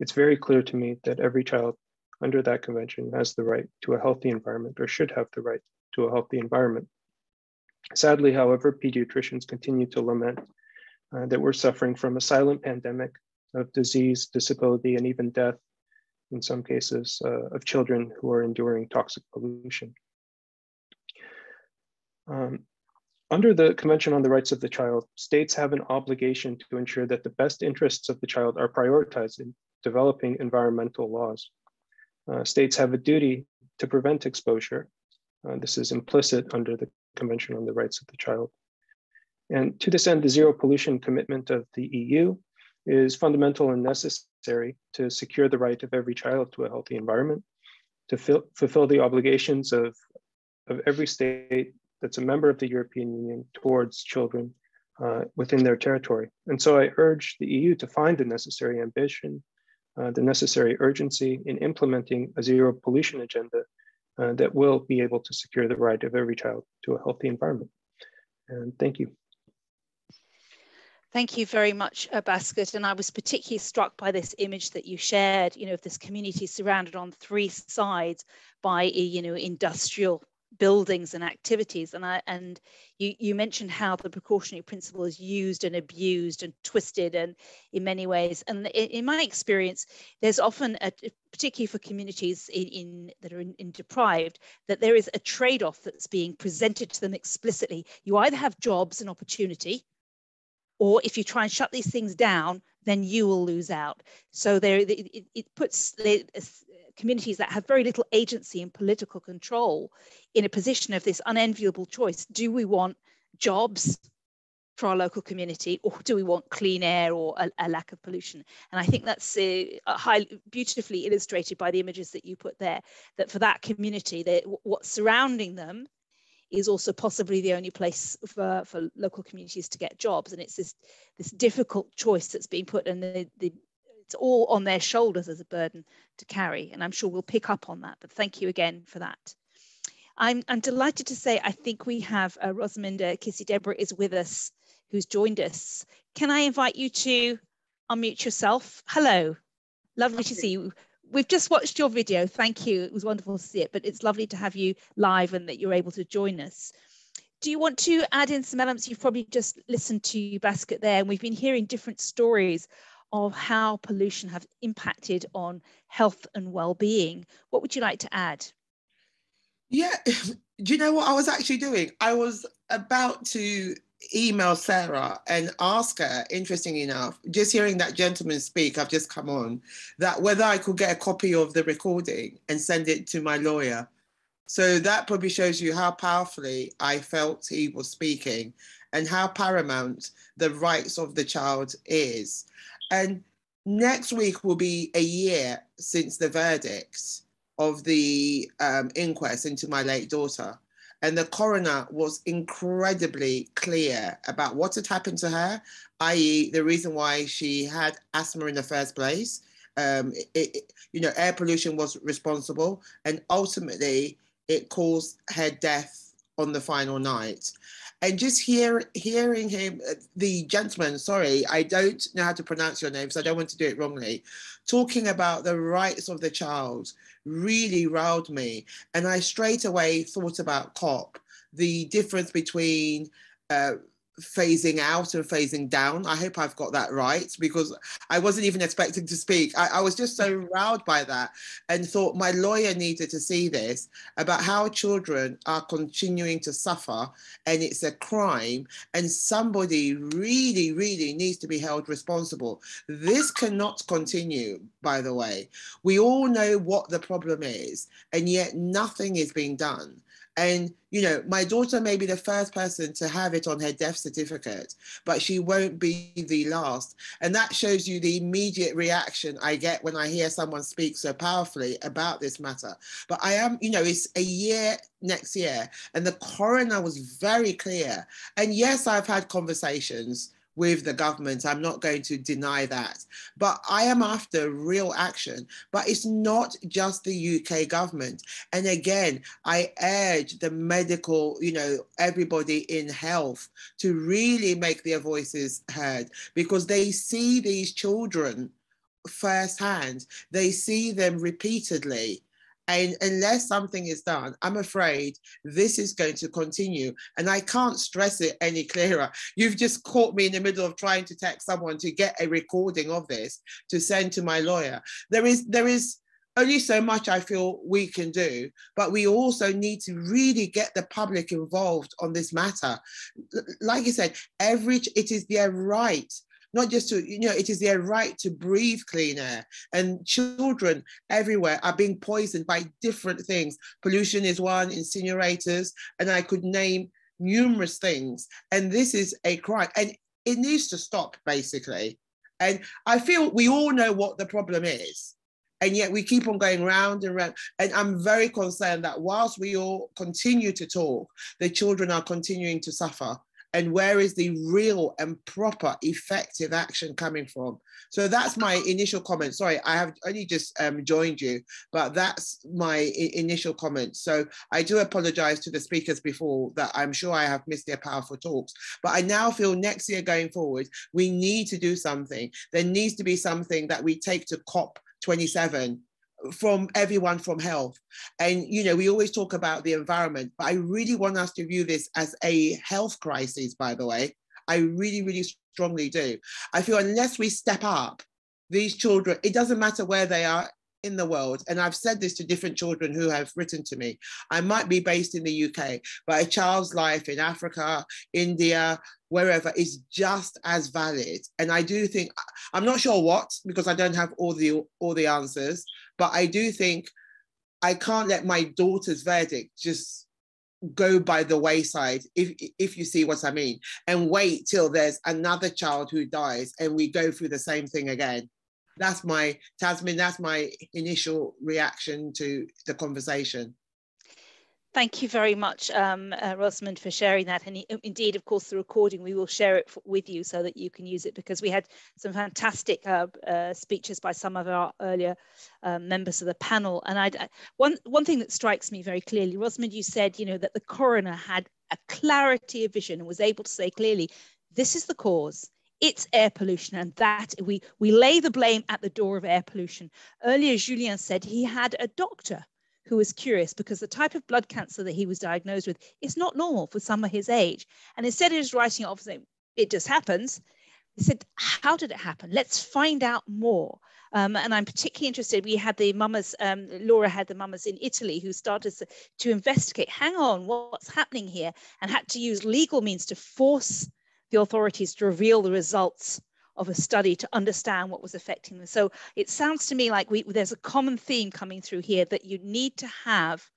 it's very clear to me that every child under that convention has the right to a healthy environment or should have the right to a healthy environment. Sadly, however, pediatricians continue to lament uh, that we're suffering from a silent pandemic of disease, disability, and even death, in some cases, uh, of children who are enduring toxic pollution. Um, under the Convention on the Rights of the Child, states have an obligation to ensure that the best interests of the child are prioritized in developing environmental laws. Uh, states have a duty to prevent exposure. Uh, this is implicit under the Convention on the Rights of the Child. And to this end, the zero pollution commitment of the EU is fundamental and necessary to secure the right of every child to a healthy environment, to fulfill the obligations of, of every state that's a member of the European Union towards children uh, within their territory. And so I urge the EU to find the necessary ambition, uh, the necessary urgency in implementing a zero pollution agenda uh, that will be able to secure the right of every child to a healthy environment. And thank you. Thank you very much, Baskut. And I was particularly struck by this image that you shared, you know, of this community surrounded on three sides by, you know, industrial buildings and activities. And I and you you mentioned how the precautionary principle is used and abused and twisted and in many ways. And in, my experience there's often a particularly for communities in, in that are in, in deprived that there is a trade-off that's being presented to them explicitly. You either have jobs and opportunity or if you try and shut these things down then you will lose out. So there it, it puts communities that have very little agency and political control in a position of this unenviable choice. Do we want jobs for our local community or do we want clean air or a, a lack of pollution and i think that's uh, high, beautifully illustrated by the images that you put there that for that community what's surrounding them is also possibly the only place for, for local communities to get jobs and it's this this difficult choice that's being put and the, the it's all on their shoulders as a burden to carry and i'm sure we'll pick up on that but thank you again for that I'm, I'm delighted to say I think we have uh, Kissi-Debrah is with us who's joined us. Can I invite you to unmute yourself? Hello, lovely to see you. We've just watched your video. Thank you. It was wonderful to see it, but it's lovely to have you live and that you're able to join us. Do you want to add in some elements? You've probably just listened to Baskut there, and we've been hearing different stories of how pollution have impacted on health and well-being. What would you like to add? Yeah, <laughs> do you know what I was actually doing? I was about to email Sarah and ask her, interesting enough, just hearing that gentleman speak, I've just come on, that whether I could get a copy of the recording and send it to my lawyer. So that probably shows you how powerfully I felt he was speaking and how paramount the rights of the child is. And next week will be a year since the verdicts of the um, inquest into my late daughter. And the coroner was incredibly clear about what had happened to her, i.e., the reason why she had asthma in the first place. Um, it, it, you know, air pollution was responsible, and ultimately it caused her death on the final night. And just hear, hearing him, uh, the gentleman, sorry, I don't know how to pronounce your name, so I don't want to do it wrongly, talking about the rights of the child, really riled me. And I straight away thought about COP, the difference between uh, phasing out and phasing down. I hope I've got that right because I wasn't even expecting to speak. I, I, was just so <laughs> riled by that and thought my lawyer needed to see this about how children are continuing to suffer and it's a crime and somebody really, really needs to be held responsible. This cannot continue, by the way. We all know what the problem is and yet nothing is being done. And, you know, my daughter may be the first person to have it on her death certificate, but she won't be the last. And that shows you the immediate reaction I get when I hear someone speak so powerfully about this matter. But I am, you know, it's a year next year, and the coroner was very clear. And yes, I've had conversations with the government. I'm not going to deny that. But I am after real action. But it's not just the UK government. And again, I urge the medical, you know, everybody in health to really make their voices heard because they see these children firsthand, they see them repeatedly. And unless something is done, I'm afraid this is going to continue. And I can't stress it any clearer. You've just caught me in the middle of trying to text someone to get a recording of this to send to my lawyer. There is, there is, only so much I feel we can do, but we also need to really get the public involved on this matter. Like I said, every it is their right not just to, you know, it is their right to breathe clean air. And children everywhere are being poisoned by different things. Pollution is one, incinerators, and I could name numerous things. And this is a crime. And it needs to stop, basically. And I feel we all know what the problem is. And yet we keep on going round and round. And I'm very concerned that whilst we all continue to talk, the children are continuing to suffer and where is the real and proper effective action coming from? So that's my initial comment. Sorry i have only just um, joined you but that's my initial comment. So i do apologize to the speakers before that i'm sure i have missed their powerful talks but i now feel next year going forward we need to do something. There needs to be something that we take to cop 27 from everyone from health. And, you know, we always talk about the environment, but I really want us to view this as a health crisis, by the way. I really, really strongly do. I feel unless we step up, these children, it doesn't matter where they are in the world, and I've said this to different children who have written to me. I might be based in the UK, but a child's life in Africa, India, wherever is just as valid. And I do think I'm not sure what because I don't have all the all the answers, but I do think I can't let my daughter's verdict just go by the wayside if if you see what i mean and wait till there's another child who dies and we go through the same thing again that's my tasmin that's my initial reaction to the conversation Thank you very much, um, uh, Rosamund, for sharing that. And indeed, of course, the recording, we will share it with you so that you can use it because we had some fantastic uh, uh, speeches by some of our earlier um, members of the panel. And I'd, one, one thing that strikes me very clearly, Rosamund, you said, you know, that the coroner had a clarity of vision and was able to say clearly, this is the cause it's air pollution and that we we lay the blame at the door of air pollution earlier julien said he had a doctor who was curious because the type of blood cancer that he was diagnosed with is not normal for someone his age. And instead of just writing it off saying, it just happens, he said, how did it happen? Let's find out more. Um, and I'm particularly interested. We had the mamas, um, Laura had the mamas in Italy who started to, to investigate, hang on, what's happening here? And had to use legal means to force the authorities to reveal the results of a study to understand what was affecting them. So it sounds to me like we, there's a common theme coming through here that you need to have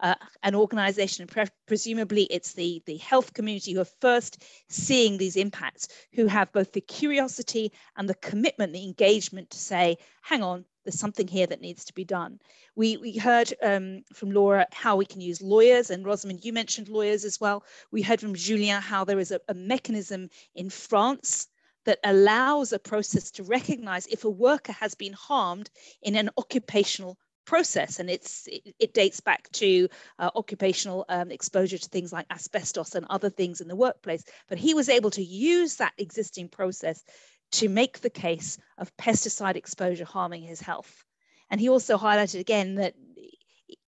uh, an organization, pre presumably it's the, the health community who are first seeing these impacts, who have both the curiosity and the commitment, the engagement to say, hang on, there's something here that needs to be done. We, we heard um, from Laura how we can use lawyers, and Rosamund, you mentioned lawyers as well. We heard from Julien how there is a, a mechanism in France that allows a process to recognize if a worker has been harmed in an occupational process and it's it, it dates back to uh, occupational um, exposure to things like asbestos and other things in the workplace but he was able to use that existing process to make the case of pesticide exposure harming his health and he also highlighted again that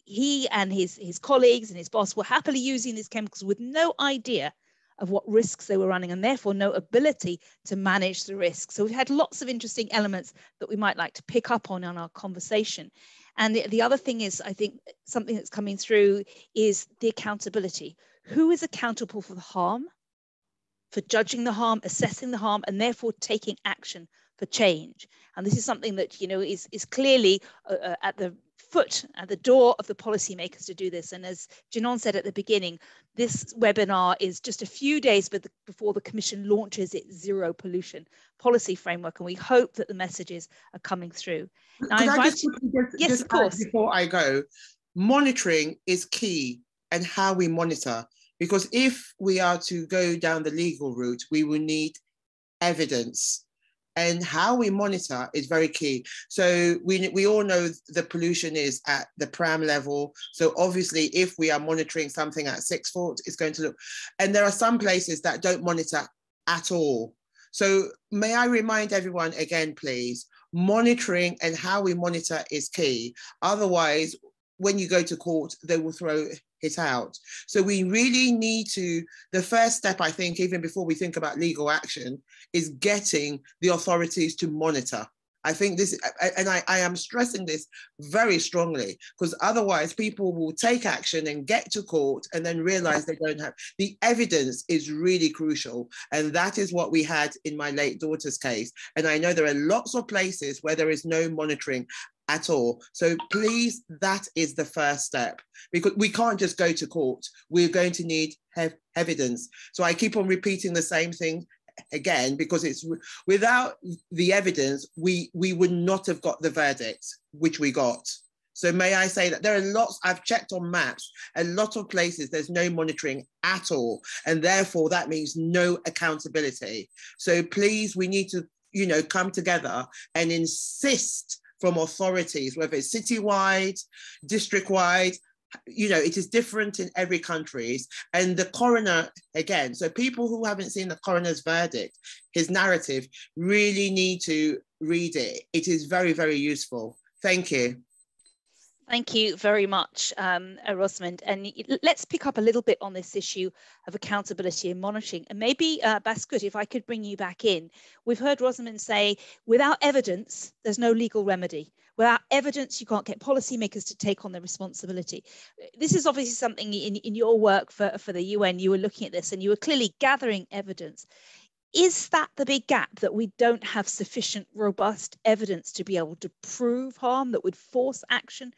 he and his his colleagues and his boss were happily using these chemicals with no idea of what risks they were running and therefore no ability to manage the risk. So we've had lots of interesting elements that we might like to pick up on in our conversation. And the, the other thing is, I think something that's coming through is the accountability. Who is accountable for the harm, for judging the harm, assessing the harm, and therefore taking action for change? And this is something that you know is is clearly uh, uh at the foot at the door of the policymakers to do this. And as Genon said at the beginning, this webinar is just a few days before the Commission launches its zero pollution policy framework. And we hope that the messages are coming through. Now, Could I, I just, just, yes, just of course. Before I go, monitoring is key and how we monitor. Because if we are to go down the legal route, we will need evidence and how we monitor is very key. So we, we all know the pollution is at the pram level. So obviously if we are monitoring something at six foot, it's going to look, and there are some places that don't monitor at all. So may I remind everyone again, please, monitoring and how we monitor is key. Otherwise, when you go to court, they will throw it out. So we really need to, the first step, I think, even before we think about legal action, is getting the authorities to monitor. I think this, and I, I am stressing this very strongly because otherwise people will take action and get to court and then realize they don't have the evidence is really crucial. And that is what we had in my late daughter's case. And I know there are lots of places where there is no monitoring at all. So please, that is the first step because we can't just go to court. We're going to need evidence. So I keep on repeating the same thing again because it's without the evidence we we would not have got the verdict which we got so may i say that there are lots i've checked on maps a lot of places there's no monitoring at all and therefore that means no accountability so please we need to you know come together and insist from authorities, whether it's citywide, district-wide, you know, it is different in every country. And the coroner, again, so people who haven't seen the coroner's verdict, his narrative, really need to read it. It is very, very useful. Thank you. Thank you very much, um, uh, Rosamund. And let's pick up a little bit on this issue of accountability and monitoring. And maybe, uh, Baskut, if I could bring you back in. We've heard Rosamund say, without evidence, there's no legal remedy. Without evidence, you can't get policymakers to take on their responsibility. This is obviously something in, in your work for, for the UN, you were looking at this and you were clearly gathering evidence is that the big gap that we don't have sufficient robust evidence to be able to prove harm that would force action?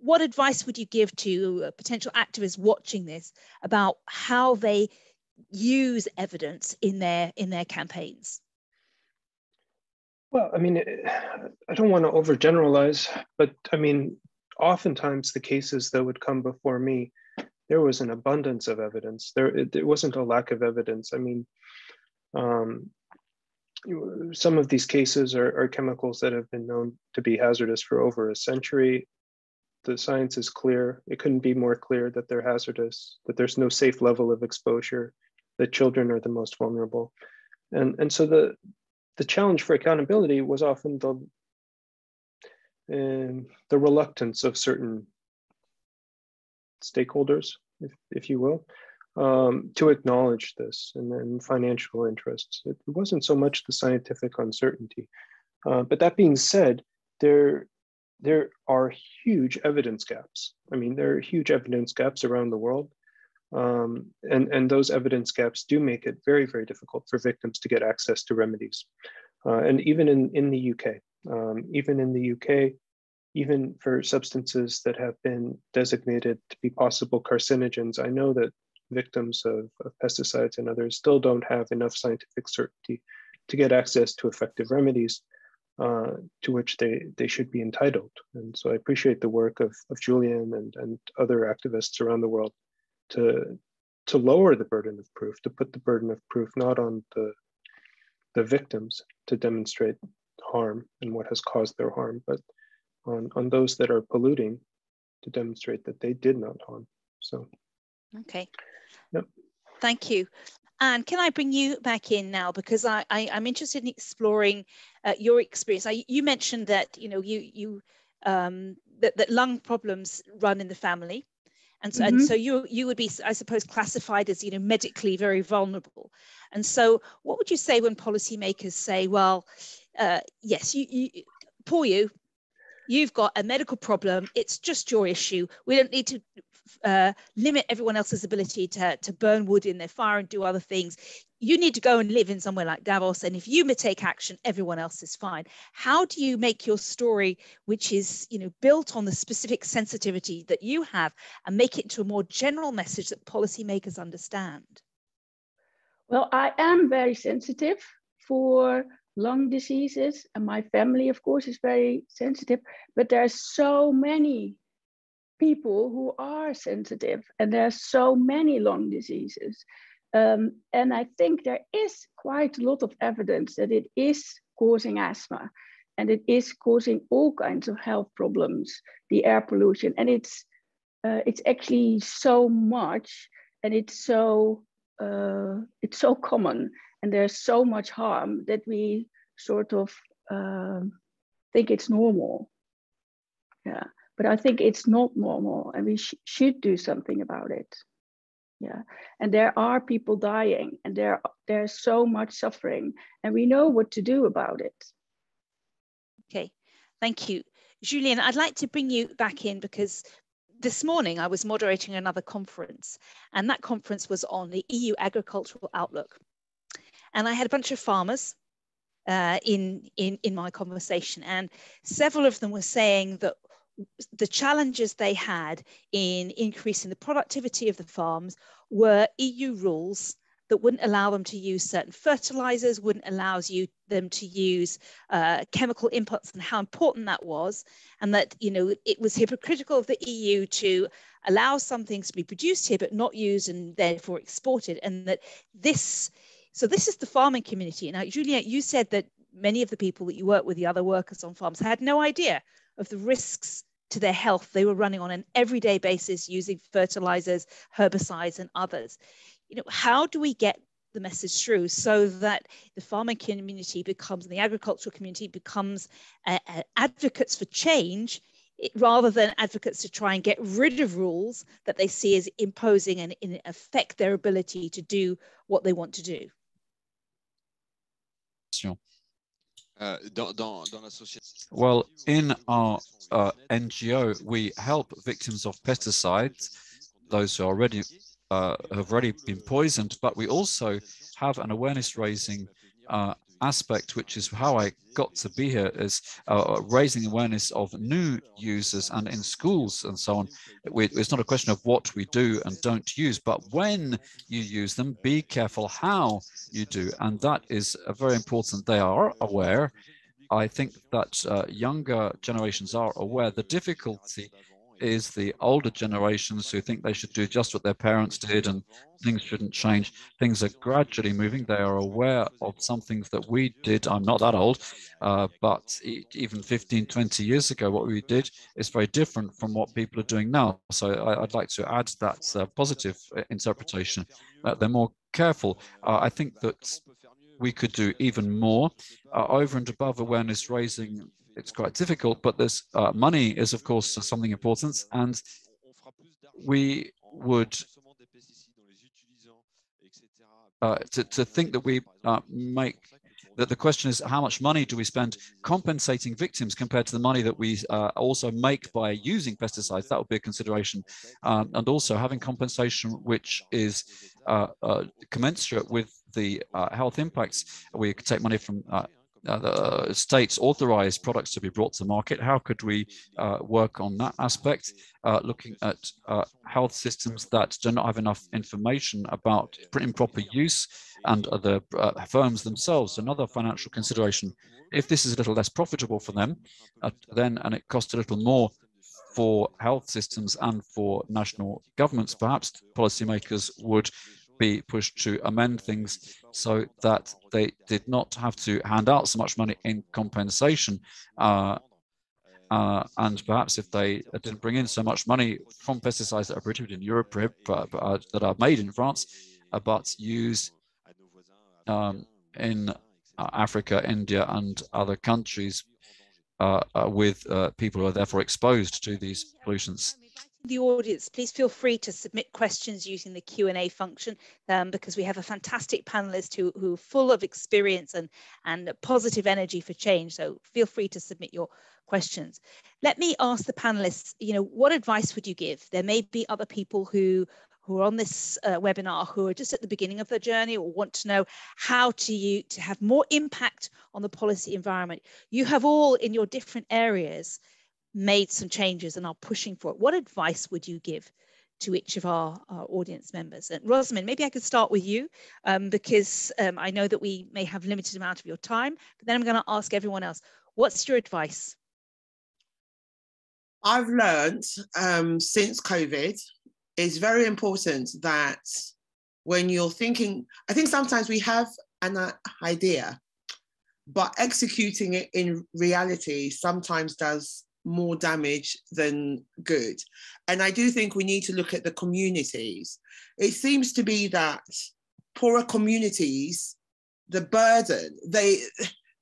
What advice would you give to potential activists watching this about how they use evidence in their in their campaigns? Well, I mean, I don't want to overgeneralize, but I mean, oftentimes the cases that would come before me, there was an abundance of evidence. There, it, it wasn't a lack of evidence. I mean, um, some of these cases are, are, chemicals that have been known to be hazardous for over a century. The science is clear. It couldn't be more clear that they're hazardous, that there's no safe level of exposure, that children are the most vulnerable. And, and so the, the challenge for accountability was often the, um, the reluctance of certain stakeholders, if, if you will, um, to acknowledge this and then financial interests. It wasn't so much the scientific uncertainty. Uh, but that being said, there, there are huge evidence gaps. I mean, there are huge evidence gaps around the world. Um, and, and those evidence gaps do make it very, very difficult for victims to get access to remedies. Uh, and even in, in the UK, um, even in the UK, even for substances that have been designated to be possible carcinogens, I know that victims of, of, pesticides and others still don't have enough scientific certainty to get access to effective remedies uh, to which they, they should be entitled. And so I appreciate the work of, of Julien and, and other activists around the world to, to lower the burden of proof, to put the burden of proof not on the, the victims to demonstrate harm and what has caused their harm, but on, on those that are polluting to demonstrate that they did not harm. So, okay. Yep. Thank you. And can I bring you back in now because I, I am interested in exploring uh, your experience. I, you mentioned that you know you you um, that, that lung problems run in the family, and so, mm -hmm. and mm-hmm. so you you would be I suppose classified as you know medically very vulnerable. And so, what would you say when policymakers say, well, uh, yes, you, you poor you, you've got a medical problem. It's just your issue. We don't need to uh, limit everyone else's ability to, to burn wood in their fire and do other things. You need to go and live in somewhere like Davos. And if you may take action, everyone else is fine. How do you make your story, which is you know built on the specific sensitivity that you have, and make it to a more general message that policymakers understand? Well, I am very sensitive for lung diseases and my family of course is very sensitive but there are so many people who are sensitive, and there are so many lung diseases. Um, and I think there is quite a lot of evidence that it is causing asthma and it is causing all kinds of health problems, the air pollution. And it's, uh, it's actually so much and it's so, uh, it's so common and there's so much harm that we sort of uh, think it's normal. Yeah but I think it's not normal and we sh should do something about it. Yeah, and there are people dying and there there's so much suffering and we know what to do about it. Okay, thank you. Julien, I'd like to bring you back in because this morning I was moderating another conference and that conference was on the EU agricultural outlook. And I had a bunch of farmers uh, in, in, in my conversation and several of them were saying that the challenges they had in increasing the productivity of the farms were EU rules that wouldn't allow them to use certain fertilizers, wouldn't allow you them to use uh, chemical inputs and how important that was. And that, you know, it was hypocritical of the EU to allow some things to be produced here, but not used and therefore exported. And that this, so this is the farming community. Now, Julien, you said that many of the people that you work with, the other workers on farms, had no idea of the risks to their health they were running on an everyday basis using fertilizers, herbicides, and others. You know, how do we get the message through so that the farming community becomes, the agricultural community becomes uh, uh, advocates for change rather than advocates to try and get rid of rules that they see as imposing and in affect their ability to do what they want to do. Sure. Well, in our uh, NGO, we help victims of pesticides, those who already uh, have already been poisoned, but we also have an awareness raising uh, aspect, which is how I got to be here, is uh, raising awareness of new users and in schools and so on. it's not a question of what we do and don't use, but when you use them, be careful how you do. And that is very important. They are aware. I think that uh, younger generations are aware. The difficulty is the older generations who think they should do just what their parents did and things shouldn't change. Things are gradually moving. They are aware of some things that we did. I'm not that old, uh, but even 15, 20 years ago, what we did is very different from what people are doing now. So I, would like to add that uh, positive uh, interpretation. that they're more careful. Uh, I think that we could do even more uh, over and above awareness raising it's quite difficult, but this uh, money is of course something important, and we would uh, to, to think that we uh, make that the question is how much money do we spend compensating victims compared to the money that we uh, also make by using pesticides? That would be a consideration. Um, and also having compensation which is uh, uh, commensurate with the uh, health impacts. We could take money from uh, the states authorize products to be brought to market. How could we uh, work on that aspect? Uh, looking at uh, health systems that do not have enough information about improper use and the uh, firms themselves, another financial consideration. If this is a little less profitable for them, uh, then and it costs a little more for health systems and for national governments, perhaps policymakers would be pushed to amend things so that they did not have to hand out so much money in compensation. Uh, uh, and perhaps if they didn't bring in so much money from pesticides that are produced in Europe, uh, uh, that are made in France, uh, but used um, in uh, Africa, India, and other countries with people who are therefore exposed to these pollutants the audience, please feel free to submit questions using the Q&A function um, because we have a fantastic panelist who, who are full of experience and, and positive energy for change. So feel free to submit your questions. Let me ask the panelists, you know, what advice would you give? There may be other people who who are on this uh, webinar who are just at the beginning of their journey or want to know how to you to have more impact on the policy environment. You have all in your different areas made some changes and are pushing for it. What advice would you give to each of our, our audience members? And Rosamund, maybe I could start with you um, because um, I know that we may have limited amount of your time, but then I'm going to ask everyone else, what's your advice? I've learned um, since COVID, it's very important that when you're thinking, I think sometimes we have an uh, idea, but executing it in reality sometimes does more damage than good. And I do think we need to look at the communities. It seems to be that poorer communities, the burden, they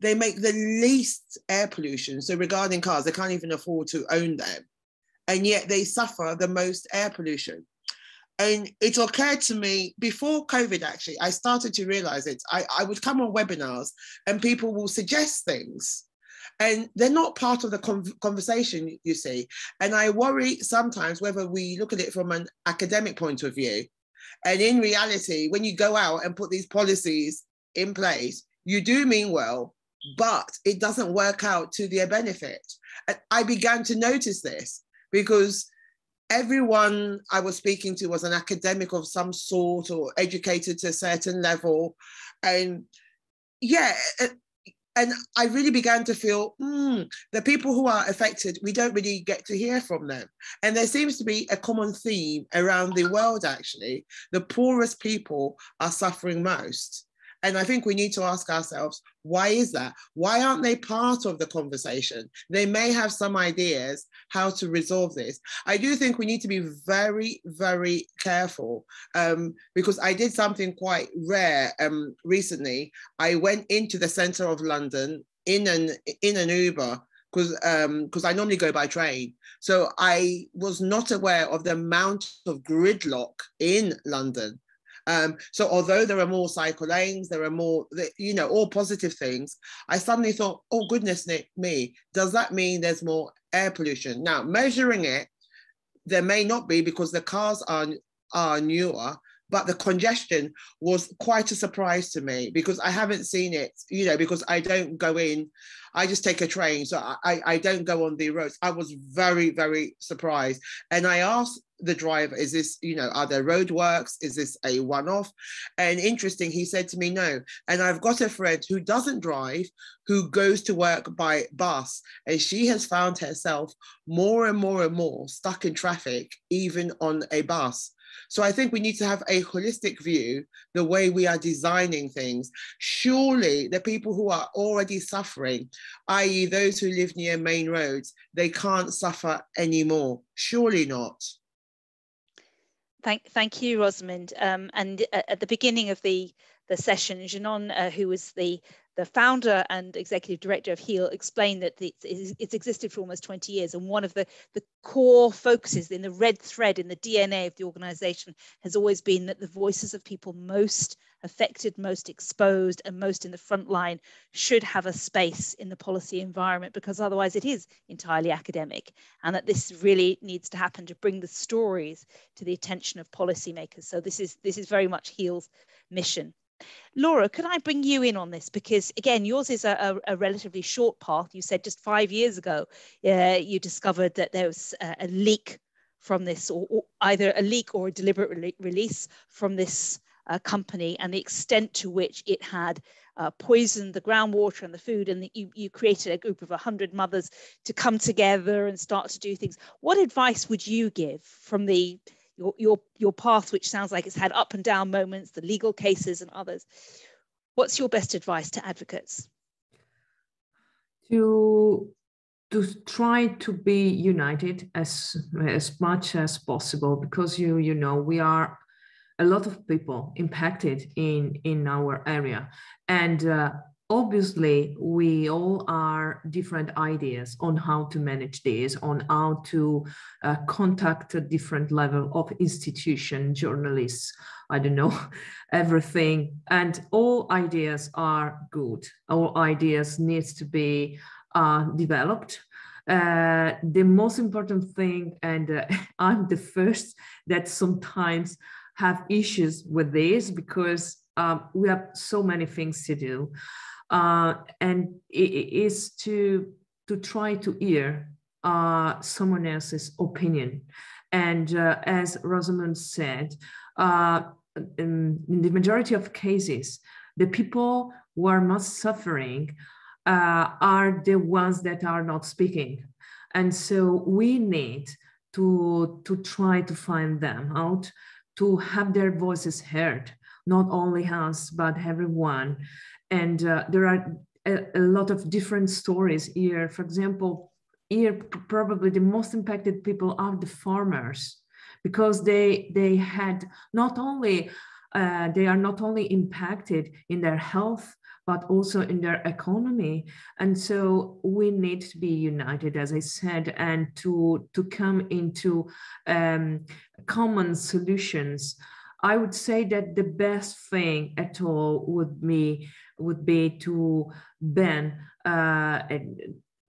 they make the least air pollution. So regarding cars, they can't even afford to own them. And yet they suffer the most air pollution. And it occurred to me before COVID, actually, I started to realize it. I, I would come on webinars and people will suggest things and they're not part of the conversation you see. And i worry sometimes whether we look at it from an academic point of view. And in reality when you go out and put these policies in place you do mean well but it doesn't work out to their benefit. And i began to notice this because everyone I was speaking to was an academic of some sort or educated to a certain level. And yeah, and I really began to feel mm, the people who are affected, we don't really get to hear from them. And there seems to be a common theme around the world, actually. The poorest people are suffering most. And I think we need to ask ourselves, why is that? Why aren't they part of the conversation? They may have some ideas how to resolve this. I do think we need to be very, very careful um, because I did something quite rare um, recently. I went into the center of London in an in an Uber because um because I normally go by train. So I was not aware of the amount of gridlock in London. Um, so although there are more cycle lanes, there are more, you know, all positive things, I suddenly thought, oh goodness me, does that mean there's more air pollution? Now measuring it, there may not be because the cars are, are newer, but the congestion was quite a surprise to me because I haven't seen it, you know, because I don't go in, I just take a train. So I, I don't go on the roads. I was very, very surprised. And I asked the driver, is this, you know, are there road works? Is this a one off? And interesting, he said to me, no. And I've got a friend who doesn't drive, who goes to work by bus. And she has found herself more and more and more stuck in traffic, even on a bus. So I think we need to have a holistic view, the way we are designing things. Surely the people who are already suffering, i.e. those who live near main roads, they can't suffer anymore. Surely not. Thank, thank you, Rosamund. Um, and at the beginning of the, the session, Genon, uh, who was the the founder and executive director of HEAL explained that it's, existed for almost 20 years. And one of the, the core focuses in the red thread in the DNA of the organization has always been that the voices of people most affected, most exposed, and most in the front line should have a space in the policy environment because otherwise it is entirely academic. And that this really needs to happen to bring the stories to the attention of policymakers. So this is this is very much HEAL's mission. Laura, could I bring you in on this? Because again, yours is a, a, a relatively short path. You said just five years ago, uh, you discovered that there was a, a leak from this, or, or, either a leak or a deliberate re release from this uh, company, and the extent to which it had uh, poisoned the groundwater and the food, and the, you, you created a group of 100 mothers to come together and start to do things. What advice would you give from the your, your, your path, which sounds like it's had up and down moments, the legal cases and others. What's your best advice to advocates? To, to try to be united as, as much as possible because you, you know, we are a lot of people impacted in, in our area. And uh, obviously we all are different ideas on how to manage this on how to uh, contact a different level of institution journalists i don't know <laughs> everything. And all ideas are good. All ideas needs to be uh, developed. Uh, the most important thing and uh, <laughs> i'm the first that sometimes have issues with this because um, we have so many things to do uh, and it is to to try to hear uh, someone else's opinion. And uh, as Rosamund said, uh, in, in, the majority of cases, the people who are most suffering uh, are the ones that are not speaking. And so we need to, to try to find them out, to have their voices heard, not only us, but everyone and uh, there are a, a, lot of different stories here. For example, here probably the most impacted people are the farmers because they they had not only uh, they are not only impacted in their health but also in their economy and so we need to be united as i said and to to come into um, common solutions i would say that the best thing at all would be would be to ban uh,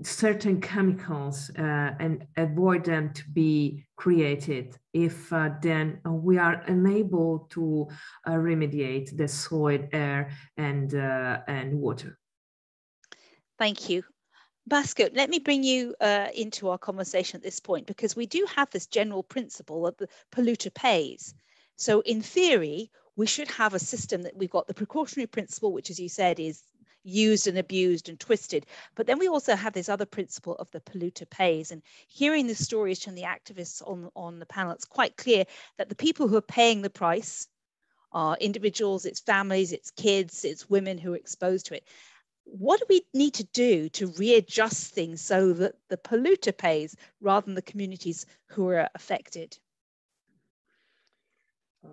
certain chemicals uh, and avoid them to be created if uh, then we are unable to uh, remediate the soil, air, and, uh, and water. Thank you. Baskut, let me bring you uh, into our conversation at this point because we do have this general principle that the polluter pays. So in theory, we should have a system that we've got the precautionary principle, which, as you said, is used and abused and twisted. But then we also have this other principle of the polluter pays. And hearing the stories from the activists on, on the panel, it's quite clear that the people who are paying the price are individuals, it's families, it's kids, it's women who are exposed to it. What do we need to do to readjust things so that the polluter pays rather than the communities who are affected?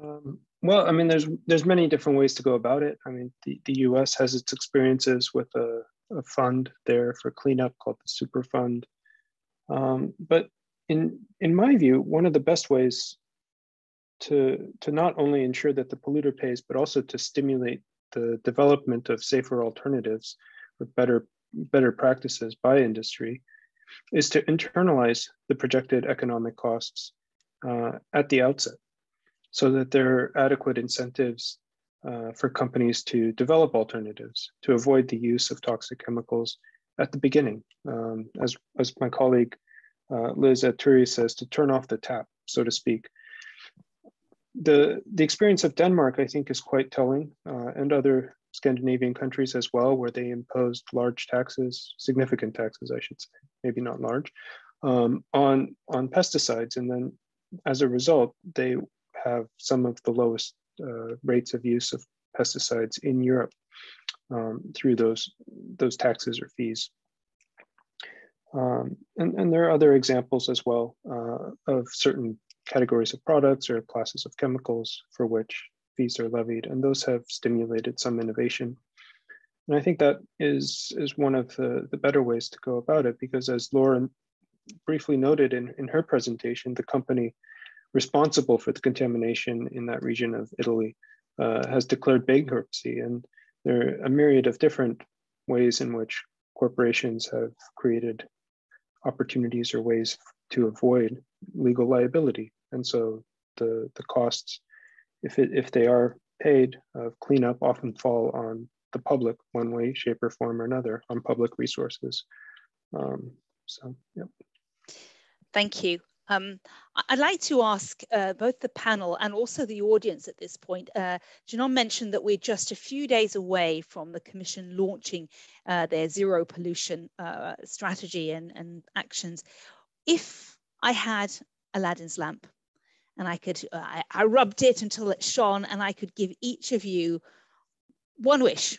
Um, well, I mean, there's there's many different ways to go about it. I mean, the, the U.S. has its experiences with a, a fund there for cleanup called the Super Fund. Um, but in in my view, one of the best ways to to not only ensure that the polluter pays, but also to stimulate the development of safer alternatives or better better practices by industry, is to internalize the projected economic costs uh, at the outset. So that there are adequate incentives uh, for companies to develop alternatives to avoid the use of toxic chemicals at the beginning. Um, as, as my colleague uh, Liz Aturi says, to turn off the tap, so to speak. The, the experience of Denmark, I think, is quite telling, uh, and other Scandinavian countries as well, where they imposed large taxes, significant taxes, I should say, maybe not large, um, on, on pesticides. And then as a result, they have some of the lowest uh, rates of use of pesticides in Europe um, through those, those taxes or fees. Um, and, and there are other examples as well uh, of certain categories of products or classes of chemicals for which fees are levied, and those have stimulated some innovation. And I think that is, is one of the, the better ways to go about it, because as Lauren briefly noted in, in her presentation, the company responsible for the contamination in that region of Italy uh, has declared bankruptcy. And there are a myriad of different ways in which corporations have created opportunities or ways to avoid legal liability. And so the, the costs, if, it, if they are paid of cleanup, often fall on the public one way, shape, or form or another on public resources. Um, so, yeah. Thank you. Um, I'd like to ask uh, both the panel and also the audience at this point. Uh, Genon mentioned that we're just a few days away from the Commission launching uh, their zero pollution uh, strategy and, and actions. If I had Aladdin's lamp and I could, uh, I, I rubbed it until it shone and I could give each of you one wish,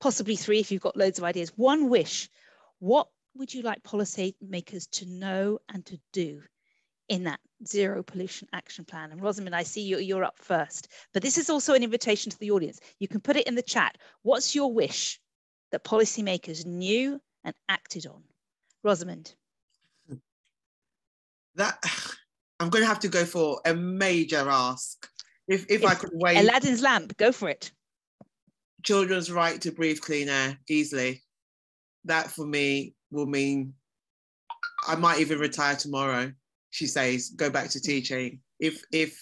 possibly three if you've got loads of ideas, one wish, what would you like policymakers to know and to do in that zero pollution action plan. And Rosamund, I see you, you're up first, but this is also an invitation to the audience. You can put it in the chat. What's your wish that policymakers knew and acted on? Rosamund. That I'm going to have to go for a major ask. If, if, if I could wait. Aladdin's lamp, go for it. Children's right to breathe clean air easily. That for me will mean I might even retire tomorrow she says, go back to teaching. If if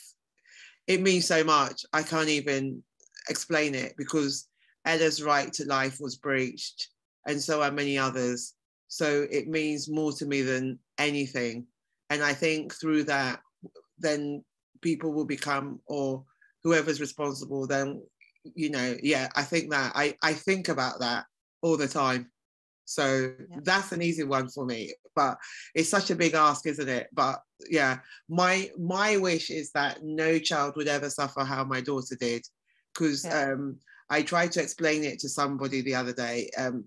it means so much, I can't even explain it because Ella's right to life was breached, and so are many others. So it means more to me than anything. And I think through that, then people will become, or whoever's responsible, then, you know, yeah, I think that I, I think about that all the time. So yeah. that's an easy one for me. But it's such a big ask, isn't it? But yeah, my my wish is that no child would ever suffer how my daughter did. Because yeah. um, I tried to explain it to somebody the other day. Um,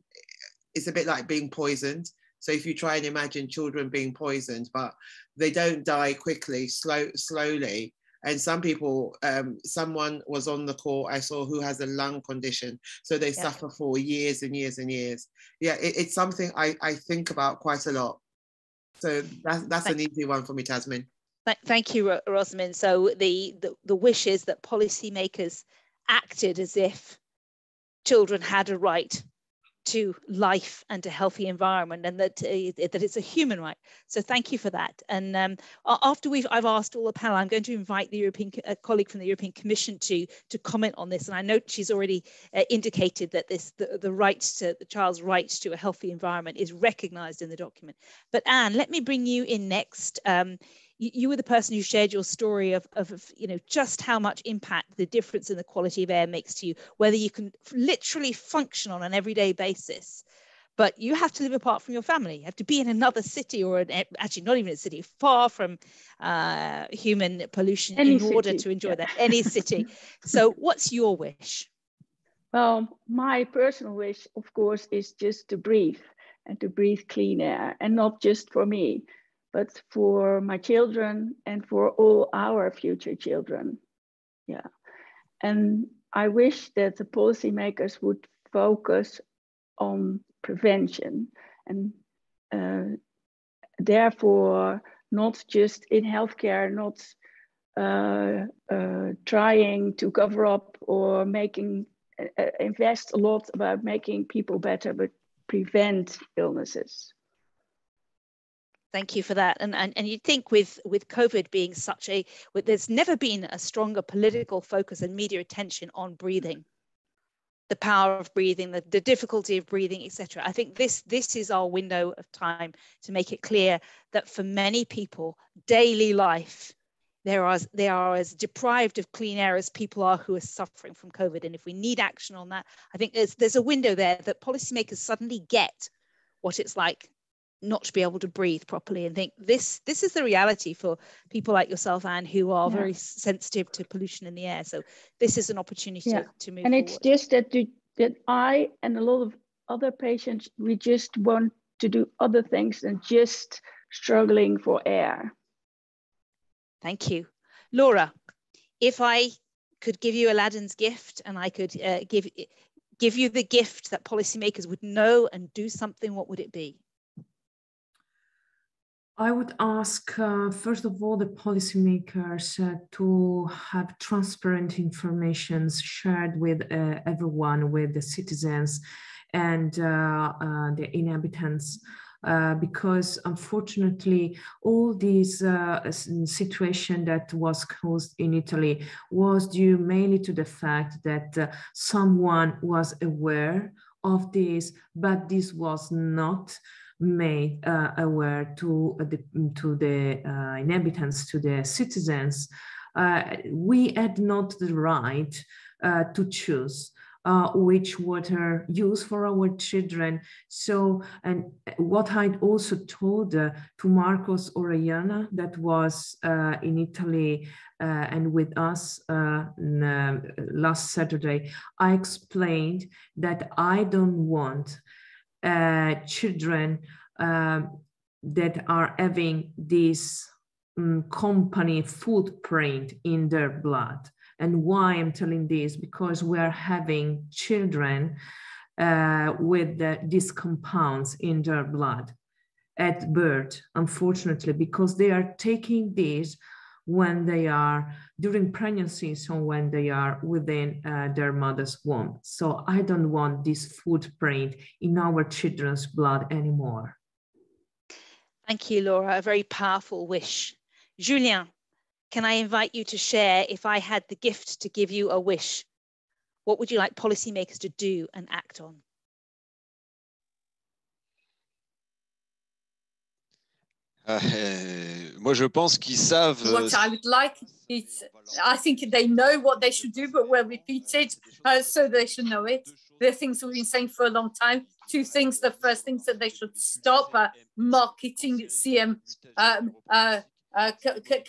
it's a bit like being poisoned. So if you try and imagine children being poisoned, but they don't die quickly, slow, slowly, and some people um, someone was on the call i saw who has a lung condition. So they yeah. suffer for years and years and years. Yeah it, it's something I, I think about quite a lot. So that, that's an easy one for me tasmin. Thank you rosamund. So the, the the wish is that policymakers acted as if children had a right to life and a healthy environment and that uh, that it's a human right. So thank you for that. And um, after we've i've asked all the panel i'm going to invite the european a colleague from the european commission to to comment on this. And i know she's already uh, indicated that this the, the right to the child's right to a healthy environment is recognized in the document. But anne let me bring you in next um, you, you were the person who shared your story of, of, of, you know, just how much impact the difference in the quality of air makes to you, whether you can literally function on an everyday basis. But you have to live apart from your family. You have to be in another city or an, actually not even a city, far from uh, human pollution any in city. order to enjoy yeah. that, any city. <laughs> so what's your wish? Well, my personal wish, of course, is just to breathe and to breathe clean air and not just for me, but for my children and for all our future children. Yeah. And I wish that the policymakers would focus on prevention and uh, therefore not just in healthcare, not uh, uh, trying to cover up or making uh, invest a lot about making people better, but prevent illnesses. Thank you for that. And, and, and you'd think with, with COVID being such a, with, there's never been a stronger political focus and media attention on breathing, the power of breathing, the, the difficulty of breathing, etc. I think this, this is our window of time to make it clear that for many people, daily life, they are, they are as deprived of clean air as people are who are suffering from COVID. And if we need action on that, I think there's, there's a window there that policymakers suddenly get what it's like not to be able to breathe properly and think this this is the reality for people like yourself Anne who are yeah. very sensitive to pollution in the air so this is an opportunity yeah. to, to move and it's forward. just that you, that I and a lot of other patients we just want to do other things than just struggling for air thank you Laura if I could give you Aladdin's gift and I could uh, give give you the gift that policymakers would know and do something what would it be I would ask, uh, first of all, the policymakers uh, to have transparent information shared with uh, everyone, with the citizens and uh, uh, the inhabitants. Uh, because unfortunately, all this situation that was caused in Italy was due mainly to the fact that someone was aware of this, but this was not made uh, aware to uh, the, to the uh, inhabitants, to the citizens, uh, we had not the right uh, to choose uh, which water use for our children. So, and what I also told to Marcos Orellana that was in Italy and with us last Saturday, I explained that I don't want children um, that are having this um, company footprint in their blood. And why I'm telling this? Because we are having children uh, with the, these compounds in their blood at birth, unfortunately, because they are taking these when they are during pregnancy, so when they are within uh, their mother's womb. So I don't want this footprint in our children's blood anymore. Thank you, Laura. A very powerful wish. Julien, can I invite you to share if I had the gift to give you a wish? What would you like policymakers to do and act on? Uh, moi, je pense qu'ils savent. What I would like is, I think they know what they should do, but we'll repeat it uh, so they should know it. The things we've been saying for a long time. Two things. The first thing that they should stop uh, marketing CM um, uh, uh,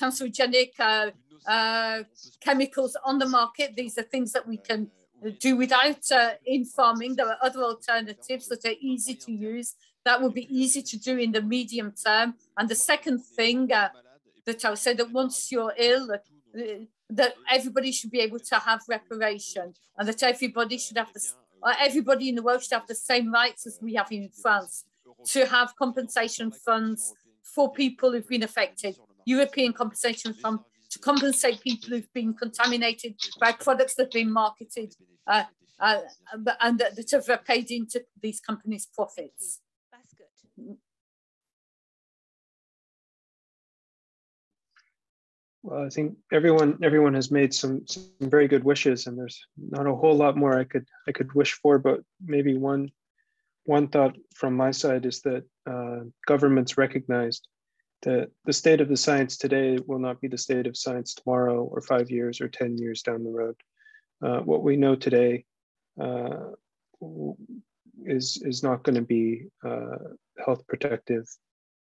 cancerogenic uh, uh, chemicals on the market. These are things that we can do without uh, in farming. There are other alternatives that are easy to use that would be easy to do in the medium term. And the second thing uh, that I would say that once you're ill, uh, that everybody should be able to have reparation and that everybody should have the, uh, everybody in the world should have the same rights as we have in France to have compensation funds for people who've been affected, European compensation fund to compensate people who've been contaminated by products that have been marketed uh, uh, and that, that have paid into these companies' profits. Well, I think everyone everyone has made some some very good wishes, and there's not a whole lot more I could I could wish for. But maybe one one thought from my side is that uh, governments recognized that the state of the science today will not be the state of science tomorrow, or five years, or ten years down the road. Uh, what we know today uh, is is not going to be uh, health protective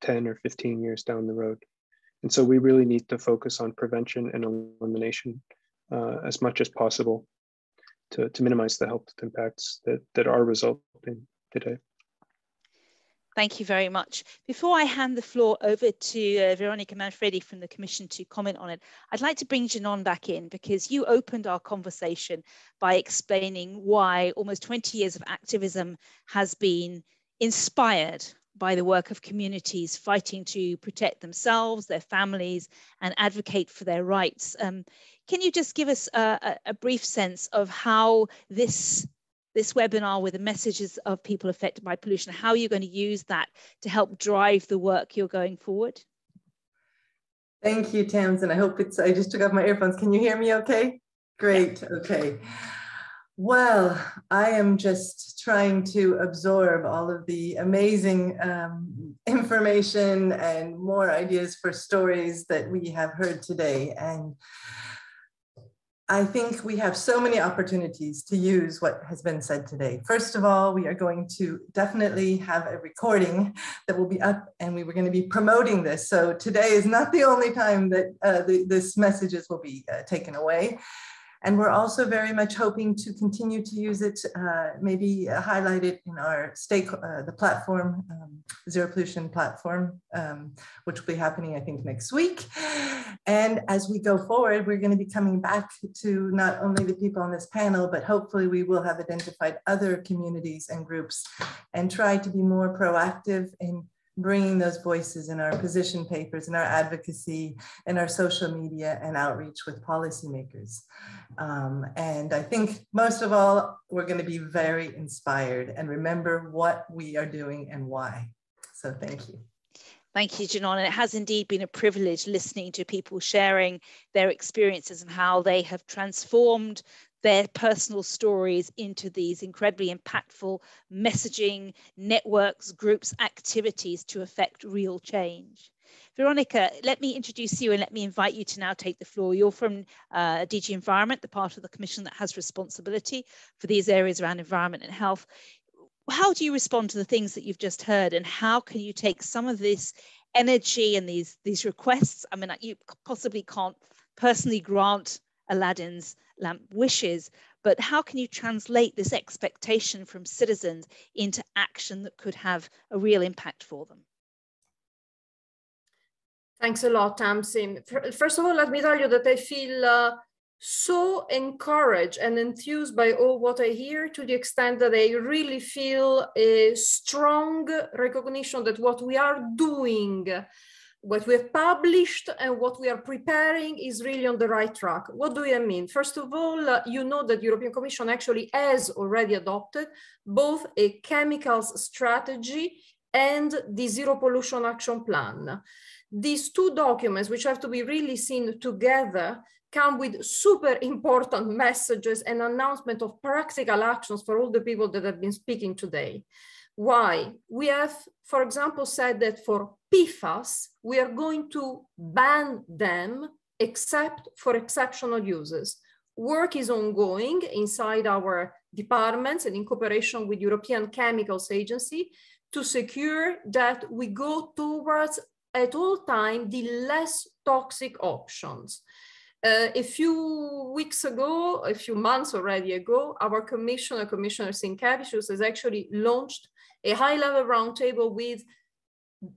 10 or 15 years down the road. And so we really need to focus on prevention and elimination uh, as much as possible to, to minimize the health impacts that, that are resulting today. Thank you very much. Before I hand the floor over to uh, Veronica Manfredi from the Commission to comment on it, I'd like to bring Genon back in because you opened our conversation by explaining why almost 20 years of activism has been inspired by the work of communities fighting to protect themselves, their families, and advocate for their rights. Um, can you just give us a, a, brief sense of how this this webinar with the messages of people affected by pollution, how are you going to use that to help drive the work you're going forward? Thank you, Tamsin. I hope it's, I just took off my earphones. Can you hear me okay? Great, okay. Well, I am just trying to absorb all of the amazing um, information and more ideas for stories that we have heard today. And I think we have so many opportunities to use what has been said today. First of all, we are going to definitely have a recording that will be up and we were going to be promoting this. So today is not the only time that uh, the, this messages will be uh, taken away. And we're also very much hoping to continue to use it, uh, maybe highlight it in our stake, uh, the platform, um, Zero Pollution platform, um, which will be happening, I think, next week. And as we go forward, we're going to be coming back to not only the people on this panel, but hopefully we will have identified other communities and groups and try to be more proactive in bringing those voices in our position papers, in our advocacy, in our social media and outreach with policymakers. Um, and I think most of all, we're going to be very inspired and remember what we are doing and why. So thank you. Thank you, Genon. And it has indeed been a privilege listening to people sharing their experiences and how they have transformed their personal stories into these incredibly impactful messaging networks, groups, activities to affect real change. Veronica, let me introduce you and let me invite you to now take the floor. You're from uh, DG Environment, the part of the Commission that has responsibility for these areas around environment and health. How do you respond to the things that you've just heard and how can you take some of this energy and these, these requests? I mean, you possibly can't personally grant Aladdin's lamp wishes, but how can you translate this expectation from citizens into action that could have a real impact for them? Thanks a lot, Tamsin. First of all, let me tell you that I feel uh, so encouraged and enthused by all what I hear to the extent that I really feel a strong recognition that what we are doing what we have published and what we are preparing is really on the right track. What do I mean? First of all, uh, you know that the European Commission actually has already adopted both a chemicals strategy and the zero pollution action plan. These two documents, which have to be really seen together, come with super important messages and announcement of practical actions for all the people that have been speaking today. Why? We have, for example, said that for PFAS, we are going to ban them except for exceptional uses. Work is ongoing inside our departments and in cooperation with European Chemicals Agency to secure that we go towards at all time the less toxic options. Uh, a few weeks ago, a few months already ago, our commissioner, Commissioner Sinkevicius, has actually launched a high-level roundtable with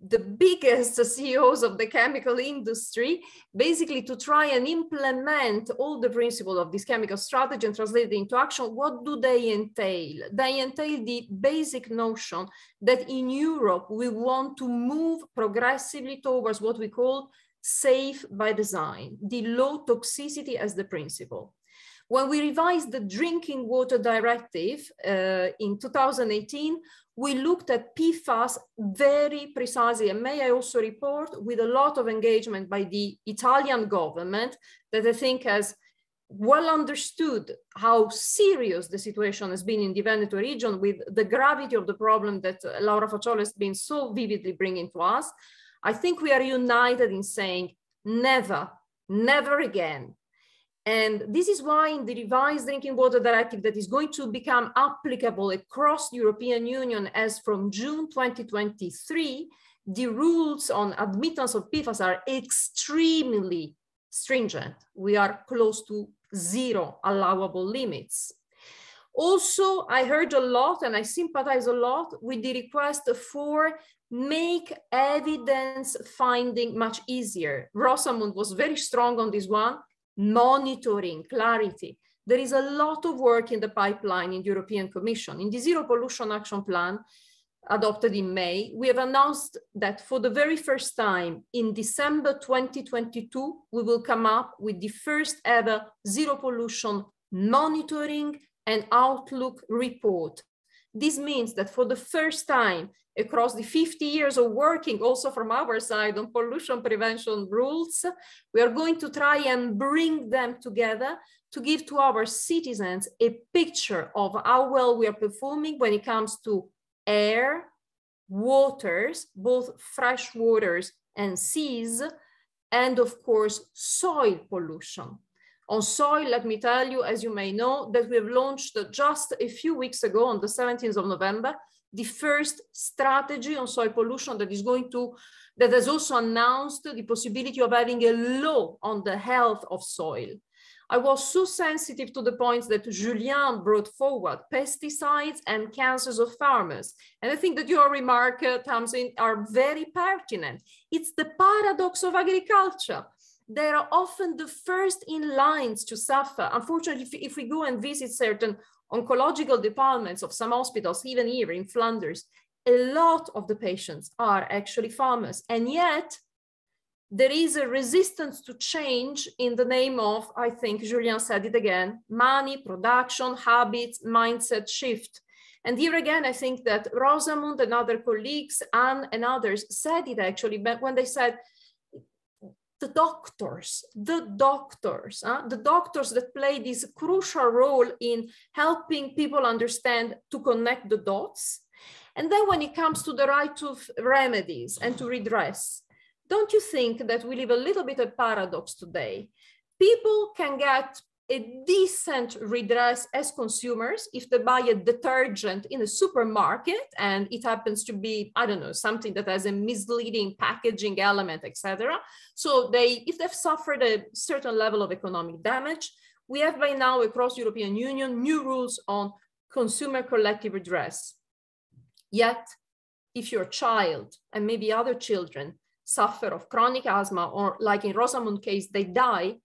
the biggest <laughs> CEOs of the chemical industry, basically to try and implement all the principles of this chemical strategy and translate it into action. What do they entail? They entail the basic notion that in Europe, we want to move progressively towards what we call safe by design, the low toxicity as the principle. When we revised the drinking water directive uh, in 2018, we looked at PFAS very precisely. And may I also report with a lot of engagement by the Italian government that I think has well understood how serious the situation has been in the Veneto region with the gravity of the problem that uh, Laura Facciolo has been so vividly bringing to us. I think we are united in saying never, never again and this is why in the revised drinking water directive that is going to become applicable across the European Union as from June 2023, the rules on admittance of PFAS are extremely stringent. We are close to zero allowable limits. Also, I heard a lot and I sympathize a lot with the request for make evidence finding much easier. Rosamund was very strong on this one monitoring, clarity. There is a lot of work in the pipeline in the European Commission. In the Zero Pollution Action Plan, adopted in May, we have announced that for the very first time in December 2022, we will come up with the first ever zero pollution monitoring and outlook report. This means that for the first time across the 50 years of working also from our side on pollution prevention rules, we are going to try and bring them together to give to our citizens a picture of how well we are performing when it comes to air, waters, both fresh waters and seas, and of course, soil pollution. On soil, let me tell you, as you may know, that we have launched just a few weeks ago on the 17th of November, the first strategy on soil pollution that is going to, that has also announced the possibility of having a law on the health of soil. I was so sensitive to the points that Julien brought forward, pesticides and cancers of farmers. And I think that your remark, uh, Tamsin, are very pertinent. It's the paradox of agriculture. They are often the first in lines to suffer. Unfortunately, if, if we go and visit certain oncological departments of some hospitals, even here in Flanders, a lot of the patients are actually farmers. And yet, there is a resistance to change in the name of, I think Julien said it again, money, production, habits, mindset shift. And here again, I think that Rosamund and other colleagues, Anne and others said it actually, but when they said, the doctors, the doctors, uh, the doctors that play this crucial role in helping people understand to connect the dots. And then when it comes to the right to remedies and to redress, don't you think that we live a little bit of paradox today? People can get a decent redress as consumers if they buy a detergent in a supermarket and it happens to be i don't know something that has a misleading packaging element etc so they if they've suffered a certain level of economic damage we have by now across european union new rules on consumer collective redress. Yet if your child and maybe other children suffer of chronic asthma, or like in Rosamund case, they die,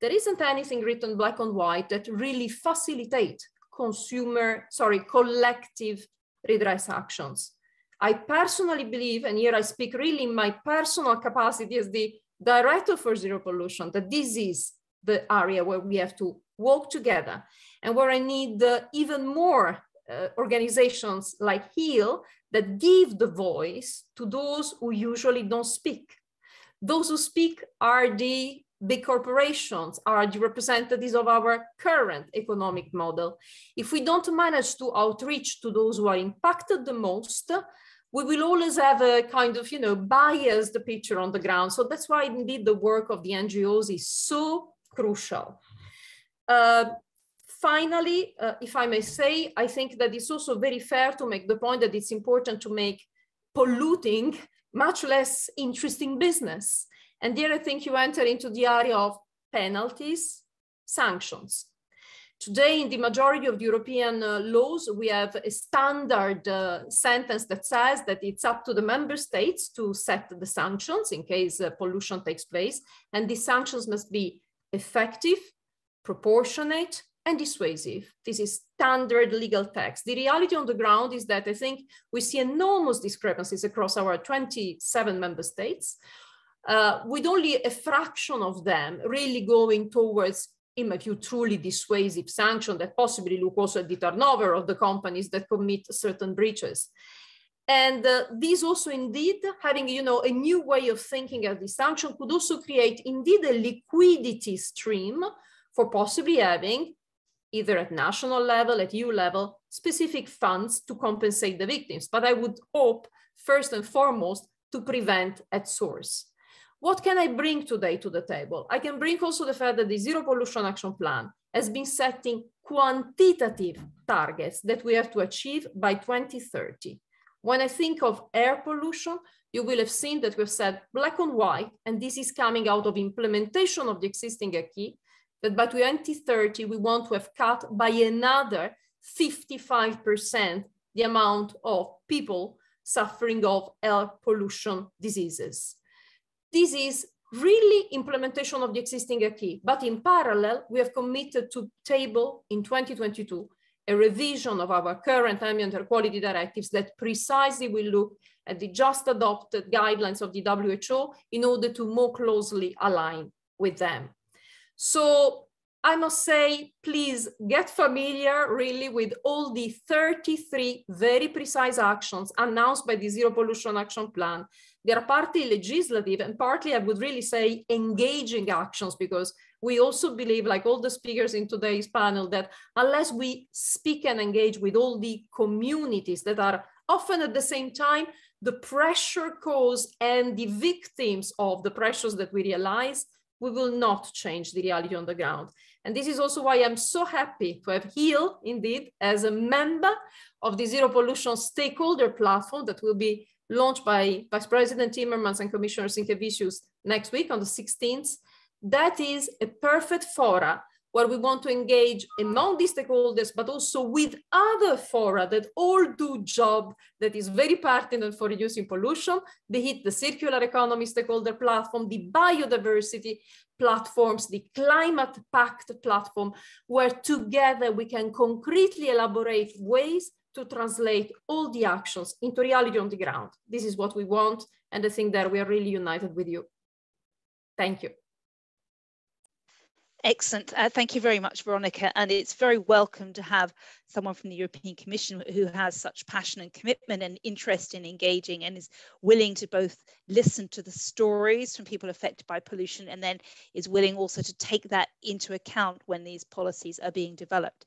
there isn't anything written black and white that really facilitate consumer, sorry, collective redress actions. I personally believe, and here I speak really in my personal capacity as the director for zero pollution, that this is the area where we have to work together and where I need uh, even more uh, organizations like HEAL that give the voice to those who usually don't speak. Those who speak are the big corporations, are the representatives of our current economic model. If we don't manage to outreach to those who are impacted the most, we will always have a kind of, you know, biased picture on the ground. So that's why indeed the work of the NGOs is so crucial. Uh, finally, uh, if I may say, I think that it's also very fair to make the point that it's important to make polluting much less interesting business. And there I think you enter into the area of penalties, sanctions. Today, in the majority of European uh, laws, we have a standard uh, sentence that says that it's up to the member states to set the sanctions in case uh, pollution takes place. And these sanctions must be effective, proportionate, and dissuasive. This is standard legal text. The reality on the ground is that I think we see enormous discrepancies across our 27 member states, uh, with only a fraction of them really going towards, in my view, truly dissuasive sanction that possibly look also at the turnover of the companies that commit certain breaches. And uh, this also indeed having, you know, a new way of thinking of the sanction could also create indeed a liquidity stream for possibly having either at national level, at EU level, specific funds to compensate the victims. But I would hope, first and foremost, to prevent at source. What can I bring today to the table? I can bring also the fact that the Zero Pollution Action Plan has been setting quantitative targets that we have to achieve by 2030. When I think of air pollution, you will have seen that we've said black and white, and this is coming out of implementation of the existing acquis, that by 2030, we want to have cut by another 55% the amount of people suffering of air pollution diseases. This is really implementation of the existing acquis, but in parallel, we have committed to table in 2022 a revision of our current ambient air quality directives that precisely will look at the just adopted guidelines of the WHO in order to more closely align with them. So I must say, please get familiar really with all the 33 very precise actions announced by the Zero Pollution Action Plan. They are partly legislative and partly, I would really say, engaging actions because we also believe, like all the speakers in today's panel, that unless we speak and engage with all the communities that are often at the same time the pressure cause and the victims of the pressures that we realize, we will not change the reality on the ground. And this is also why I'm so happy to have HEAL, indeed, as a member of the Zero Pollution Stakeholder Platform that will be launched by Vice President Timmermans and Commissioner Sinkevicius next week on the 16th. That is a perfect fora where we want to engage among the stakeholders, but also with other fora that all do job that is very pertinent for reducing pollution, be it the circular economy stakeholder platform, the biodiversity platforms, the climate pact platform, where together we can concretely elaborate ways to translate all the actions into reality on the ground. This is what we want. And I think that we are really united with you. Thank you. Excellent. Uh, thank you very much, Veronica. And it's very welcome to have someone from the European Commission who has such passion and commitment and interest in engaging and is willing to both listen to the stories from people affected by pollution and then is willing also to take that into account when these policies are being developed.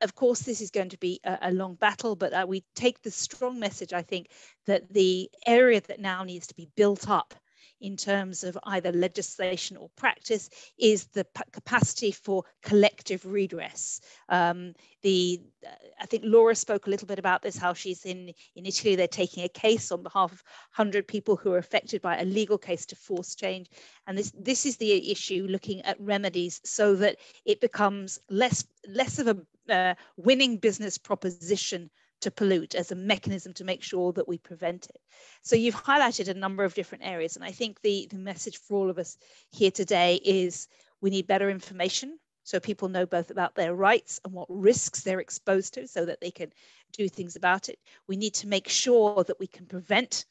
Of course, this is going to be a, a long battle, but uh, we take the strong message, I think, that the area that now needs to be built up in terms of either legislation or practice is the capacity for collective redress. Um, the I think Laura spoke a little bit about this, how she's in, in Italy, they're taking a case on behalf of 100 people who are affected by a legal case to force change. And this, this is the issue, looking at remedies so that it becomes less, less of a uh, winning business proposition to pollute as a mechanism to make sure that we prevent it. So you've highlighted a number of different areas. And I think the, the message for all of us here today is we need better information so people know both about their rights and what risks they're exposed to so that they can do things about it. We need to make sure that we can prevent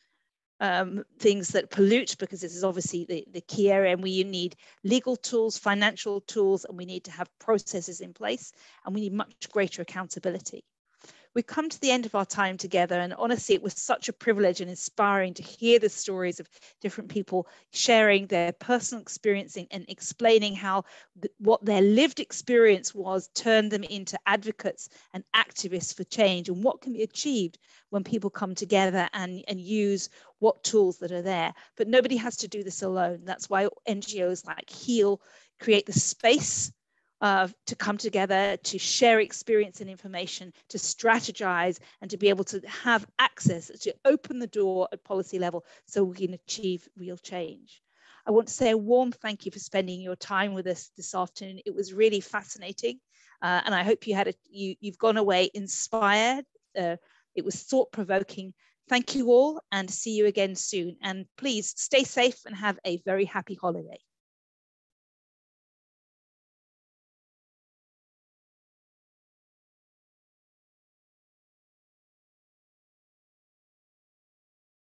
um, things that pollute because this is obviously the, the key area and we need legal tools, financial tools, and we need to have processes in place and we need much greater accountability we've come to the end of our time together. And honestly, it was such a privilege and inspiring to hear the stories of different people sharing their personal experience and explaining how th- what their lived experience was turned them into advocates and activists for change and what can be achieved when people come together and, and use what tools that are there. But nobody has to do this alone. That's why NGOs like HEAL create the space uh, to come together, to share experience and information, to strategize, and to be able to have access to open the door at policy level so we can achieve real change. I want to say a warm thank you for spending your time with us this afternoon. It was really fascinating, uh, and I hope you had a, you you've gone away inspired. Uh, it was thought provoking. Thank you all, and see you again soon. And please stay safe and have a very happy holiday.